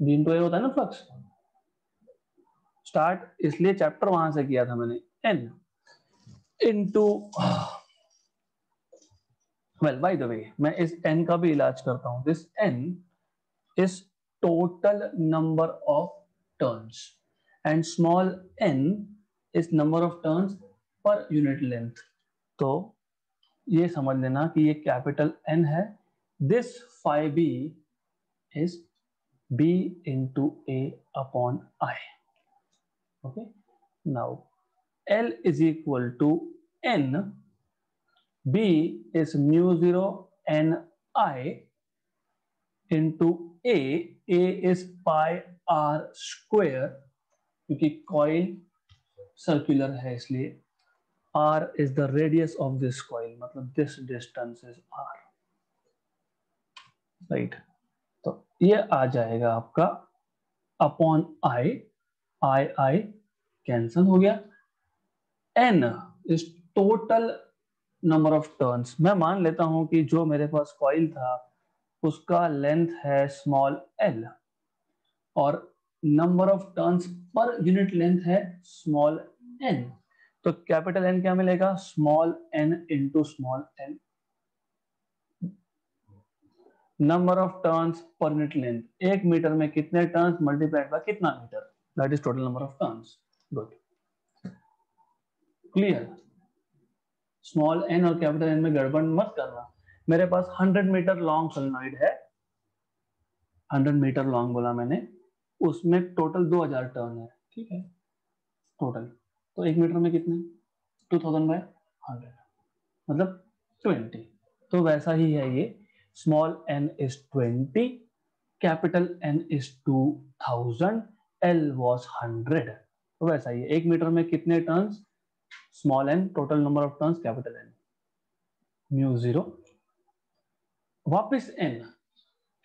Speaker 1: B into A होता है ना flux start इसलिए chapter वहां से किया था मैंने N into well by the way मैं इस एन का भी इलाज करता हूं this N is total number of turns and small N is number of turns per unit length तो ये समझ लेना कि ये कैपिटल एन है this five B is B into A upon I okay now L is equal to N B is mu 0 n i into A. A is pi r square क्योंकि coil circular है इसलिए r is the radius of this coil मतलब this distance is r right. तो ये आ जाएगा आपका upon i i i cancel हो गया n is total number of turns मैं मान लेता हूं कि जो मेरे पास कॉइल था उसका लेंथ है स्मॉल एल और number of turns per unit length है स्मॉल एन तो कैपिटल एन क्या मिलेगा small N into small N number of turns per unit length एक मीटर में कितने टर्न्स मल्टीप्लाइड बाय कितना metre that is total number of turns good clear small N और capital N में गड़बड़ मत करना मेरे पास 100 मीटर लॉन्ग सोलनॉइड है 100 मीटर लॉन्ग बोला मैंने उसमें टोटल 2000 टर्न है ठीक है टोटल तो एक मीटर में कितने टू थाउजेंड बाय हंड्रेड मतलब ट्वेंटी तो वैसा ही है ये small N is twenty capital N is two thousand L was hundred तो वैसा ही है एक मीटर में कितने turns small n total number of turns capital N mu zero वापस n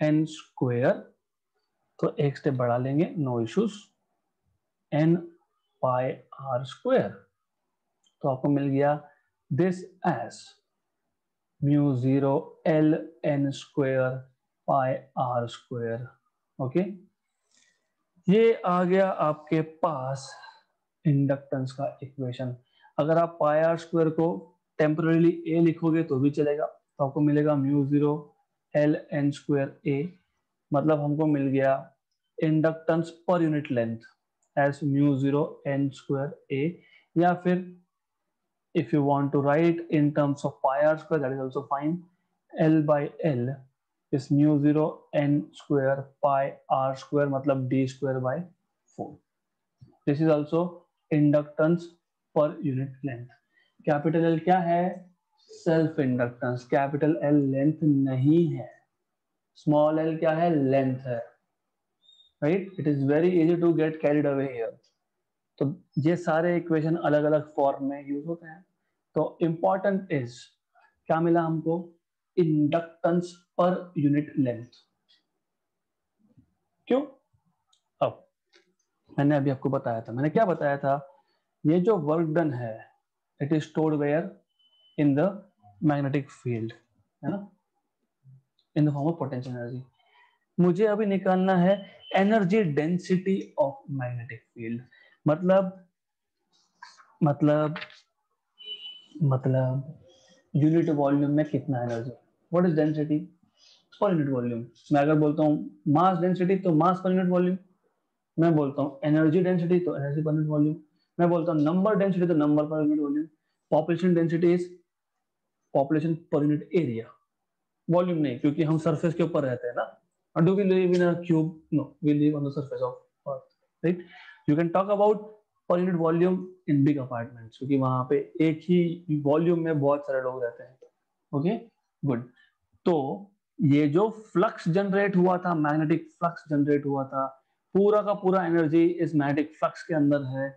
Speaker 1: n square तो एक स्टेप बढ़ा लेंगे नो इश्यूज n पाई r square तो आपको मिल गया this S mu zero l n square pi r square okay ये आ गया आपके पास इंडक्टेंस का इक्वेशन अगर आप पाई आर स्क्वायर को टेम्परली ए लिखोगे तो भी चलेगा तो आपको मिलेगा mu zero L N square A मतलब हमको मिल गया inductance per unit length S mu zero N square A या फिर if you want to write in terms of pi R square that is also fine L by L is mu zero N square pi R square मतलब D square by four this is also inductance per unit length capital L क्या है self inductance capital L length नहीं है small L क्या है length है right it is very easy to get carried away here तो ये सारे इक्वेशन अलग अलग फॉर्म में यूज होते हैं तो इंपॉर्टेंट इज क्या मिला हमको इंडक्टेंस पर यूनिट लेंथ क्यों अब मैंने अभी आपको बताया था मैंने क्या बताया था ये जो वर्क डन है it is stored where in the magnetic field है ना in the form of potential energy मुझे अभी निकालना है energy density of magnetic field मतलब मतलब मतलब यूनिट वॉल्यूम में कितना energy what is density per unit volume मैं अगर बोलता हूँ मास डेंसिटी तो मास पर यूनिट वॉल्यूम मैं बोलता हूँ एनर्जी डेंसिटी तो एनर्जी पर यूनिट वॉल्यूम मैं बोलता हूँ नंबर डेंसिटी तो number per unit volume population density is population per unit area volume नहीं क्योंकि हम सरफेस के ऊपर रहते हैं ना and do we live in a cube no we live on the surface of earth right you can talk about per unit volume in big apartments क्योंकि वहां पे एक ही वॉल्यूम में बहुत सारे लोग रहते हैं ओके okay? गुड तो ये जो फ्लक्स जनरेट हुआ था मैग्नेटिक फ्लक्स जनरेट हुआ था पूरा का पूरा एनर्जी इस मैग्नेटिक फ्लक्स के अंदर है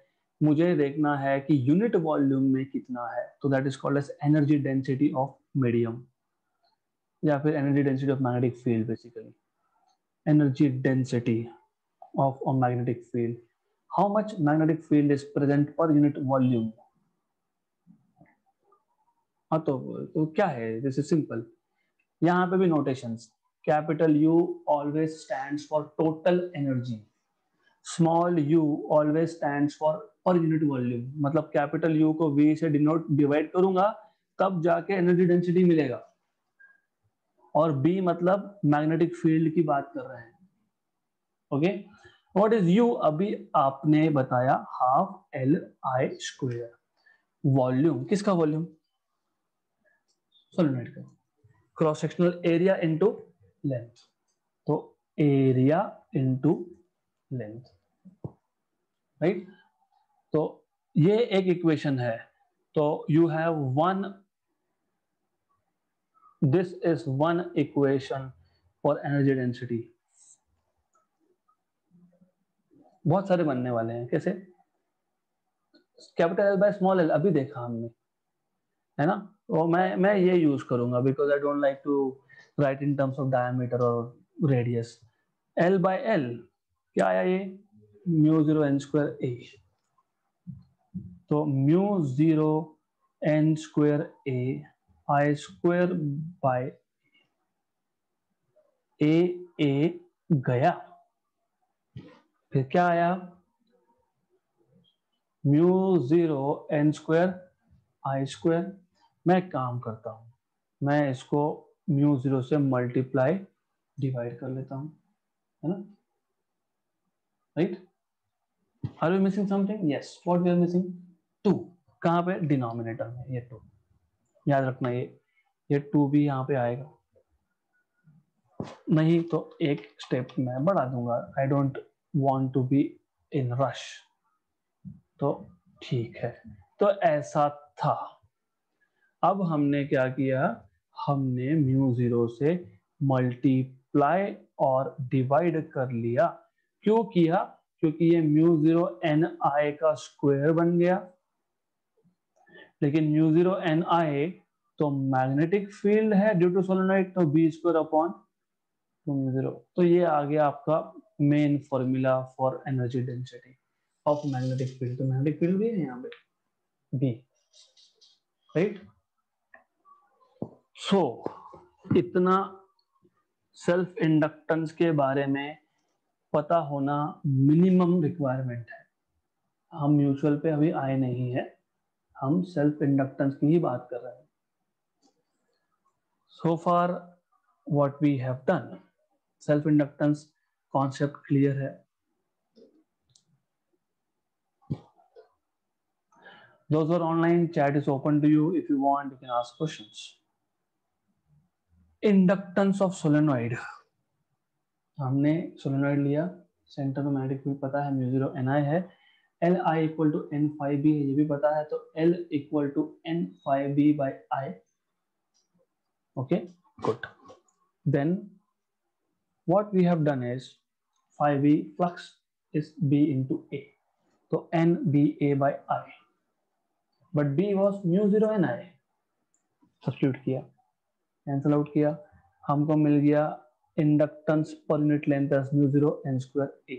Speaker 1: मुझे देखना है कि यूनिट वॉल्यूम में कितना है तो that is called as energy density of medium या फिर energy density of magnetic field basically energy density of a magnetic field how much magnetic field is present per unit volume हाँ तो, तो क्या है दिस इज सिंपल यहां पे भी notations capital U always stands for total energy small U always stand for per unit volume मतलब capital U को वी से डिनोट डिवाइड करूंगा तब जाके एनर्जी डेंसिटी मिलेगा और बी मतलब मैग्नेटिक फील्ड की बात कर रहे हैं ओके व्हाट इज यू अभी आपने बताया half L I square volume किसका वॉल्यूम सोलोनाइट का cross sectional area into length तो एरिया इनटू लेंथ राइट तो ये एक इक्वेशन है तो you have one this is one equation for energy density बहुत सारे बनने वाले हैं कैसे capital L by small L अभी देखा हमने है ना तो मैं मैं ये यूज करूंगा because I don't like to write in terms of diameter और रेडियस एल बाय एल क्या आया ये mu zero N square A तो mu zero N square A I square by A ए गया फिर क्या आया mu zero N square I square मैं काम करता हूं मैं इसको म्यू जीरो से मल्टीप्लाई डिवाइड कर लेता हूं है ना right right? Are you missing something yes what we are missing to कहाँ पे डिनोमिनेटर में ये टू याद रखना ये ये टू भी यहाँ पे आएगा नहीं तो एक स्टेप मैं बढ़ा दूंगा I don't want to be in rush तो ठीक है तो ऐसा था अब हमने क्या किया हमने म्यू जीरो से मल्टीप्लाई और डिवाइड कर लिया क्यों किया क्योंकि ये म्यू जीरो एन आई का स्क्वायर बन गया लेकिन म्यू जीरो एन आई तो मैग्नेटिक फील्ड है ड्यू टू सोलोनॉइड तो B square upon two mu zero तो ये आ गया आपका main formula for energy density of magnetic field तो मैग्नेटिक फील्ड भी है यहाँ पे बी राइट सो इतना सेल्फ इंडक्टेंस के बारे में पता होना मिनिमम रिक्वायरमेंट है हम म्यूचुअल पे अभी आए नहीं है हम सेल्फ इंडक्टेंस की ही बात कर रहे हैं so far what we have done self inductance concept clear है those are online chat is open to you if you want you can ask questions inductance of solenoid हमने सोलोनॉइड लिया centre of magnetic field पता है mu zero N I है L I equal to N five B है ये भी पता है तो L equal to N five B by I okay good then what we have done is five B plus is B in to ए तो N B A by I but B was mu zero N I substitute किया cancel out किया हमको मिल गया inductance per unit length as mu zero n square a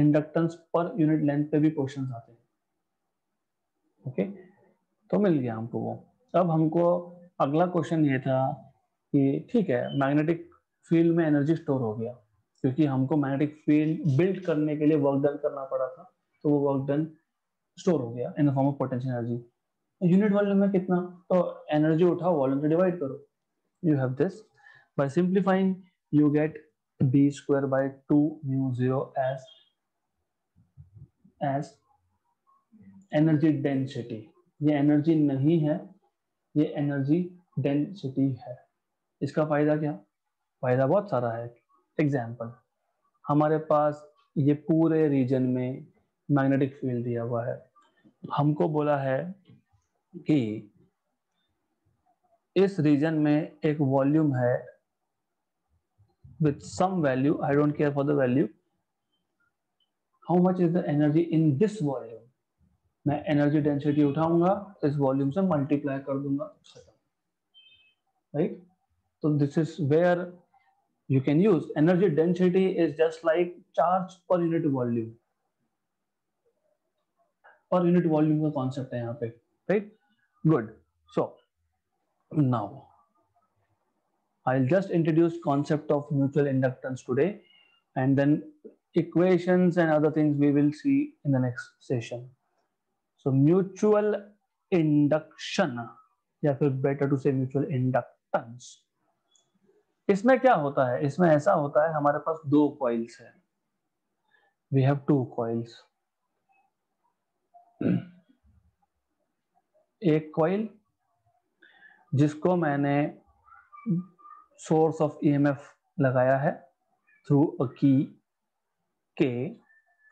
Speaker 1: inductance per unit length पे भी question आते हैं ओके तो मिल गया हमको वो अब हमको अगला क्वेश्चन ये था कि ठीक है मैग्नेटिक फील्ड में एनर्जी स्टोर हो गया क्योंकि हमको मैग्नेटिक फील्ड बिल्ड करने के लिए वर्क डन करना पड़ा था तो वो वर्क डन स्टोर हो गया in the form of potential energy unit volume में कितना तो एनर्जी उठाओ वॉल्यूम से डिवाइड करो you have this By simplifying, you get b square by 2 mu 0 as, as energy density ये एनर्जी नहीं है ये एनर्जी डेंसिटी है इसका फायदा क्या फायदा बहुत सारा है एग्जाम्पल हमारे पास ये पूरे रीजन में मैग्नेटिक फील्ड दिया हुआ है हमको बोला है कि इस रीजन में एक वॉल्यूम है with some value i don't care for the value how much is the energy in this volume मैं एनर्जी डेंसिटी उठाऊंगा इस वॉल्यूम से मल्टीप्लाई कर दूंगा खत्म राइट तो this is where you can use energy density is just like charge per unit volume per unit volume का concept है यहाँ पे right good so now I'll just introduce concept of mutual inductance today and then equations and other things we will see in the next session. So mutual induction या फिर better to say mutual inductance. इसमें क्या होता है इसमें ऐसा होता है हमारे पास दो कॉइल्स है वी हैव टू कॉइल्स एक कॉइल जिसको मैंने source of E M F लगाया है थ्रू अ की के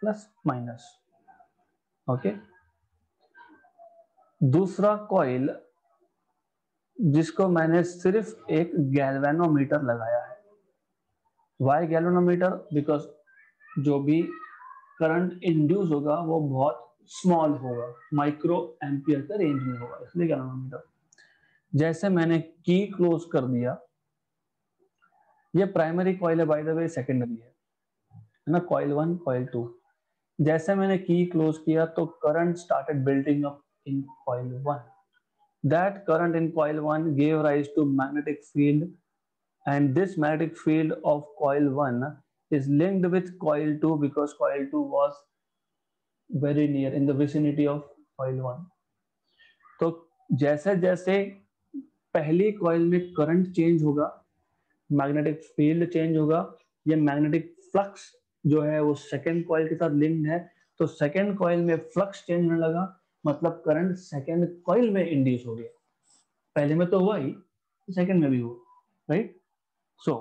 Speaker 1: प्लस माइनस ओके दूसरा कॉइल जिसको मैंने सिर्फ एक गैल्वेनोमीटर लगाया है वाई गैल्वेनोमीटर बिकॉज जो भी करंट इंड्यूस होगा वो बहुत स्मॉल होगा माइक्रो एम्पियर के रेंज में होगा इसलिए गैल्वेनोमीटर जैसे मैंने की क्लोज कर दिया ये प्राइमरी कॉयल है बाय द वे सेकेंडरी है ना कॉयल वन कॉयल टू जैसे मैंने की क्लोज किया तो current started building up in coil one that current in coil 1 gave rise to magnetic field and this magnetic field of coil 1 is linked with coil 2 because coil 2 was very near in the vicinity of coil 1 तो जैसे जैसे पहली coil में current change होगा magnetic field change होगा ये magnetic flux जो है वो सेकेंड कॉयल के साथ लिंक है तो सेकेंड कॉयल में फ्लक्स चेंज होने लगा मतलब करंट सेकेंड कॉयल में इंड्यूस हो गया पहले में तो हुआ ही सेकेंड में भी हुआ right so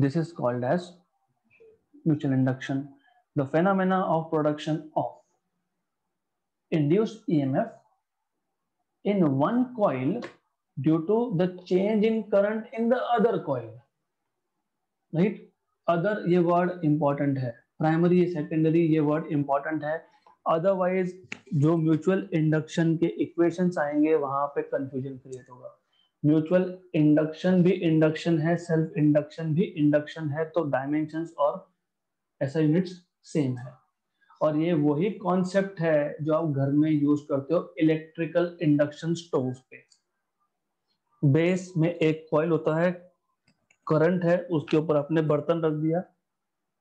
Speaker 1: this is called as mutual induction the phenomena of production of induce E M F in one coil due to the change in current in the other coil right other ये word important है primary secondary ये word important है otherwise जो mutual induction के equation आएंगे वहां पे confusion create होगा म्यूचुअल इंडक्शन भी इंडक्शन है सेल्फ इंडक्शन भी इंडक्शन है तो डायमेंशन और ऐसा यूनिट सेम है और ये वही कॉन्सेप्ट है जो आप घर में यूज करते हो इलेक्ट्रिकल इंडक्शन स्टोव पे बेस में एक कॉइल होता है करंट है उसके ऊपर आपने बर्तन रख दिया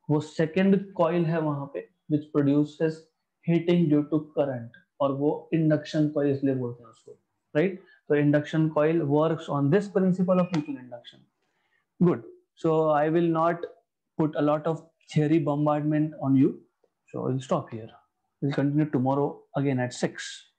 Speaker 1: वो सेकेंड कॉइल है वहां पे which produces heating due to current और वो इंडक्शन कॉइल इसलिए बोलते हैं उसको राइट तो induction coil works on this principle of heating induction good so I will not put a lot of theory bombardment on you so will stop here will continue tomorrow again at six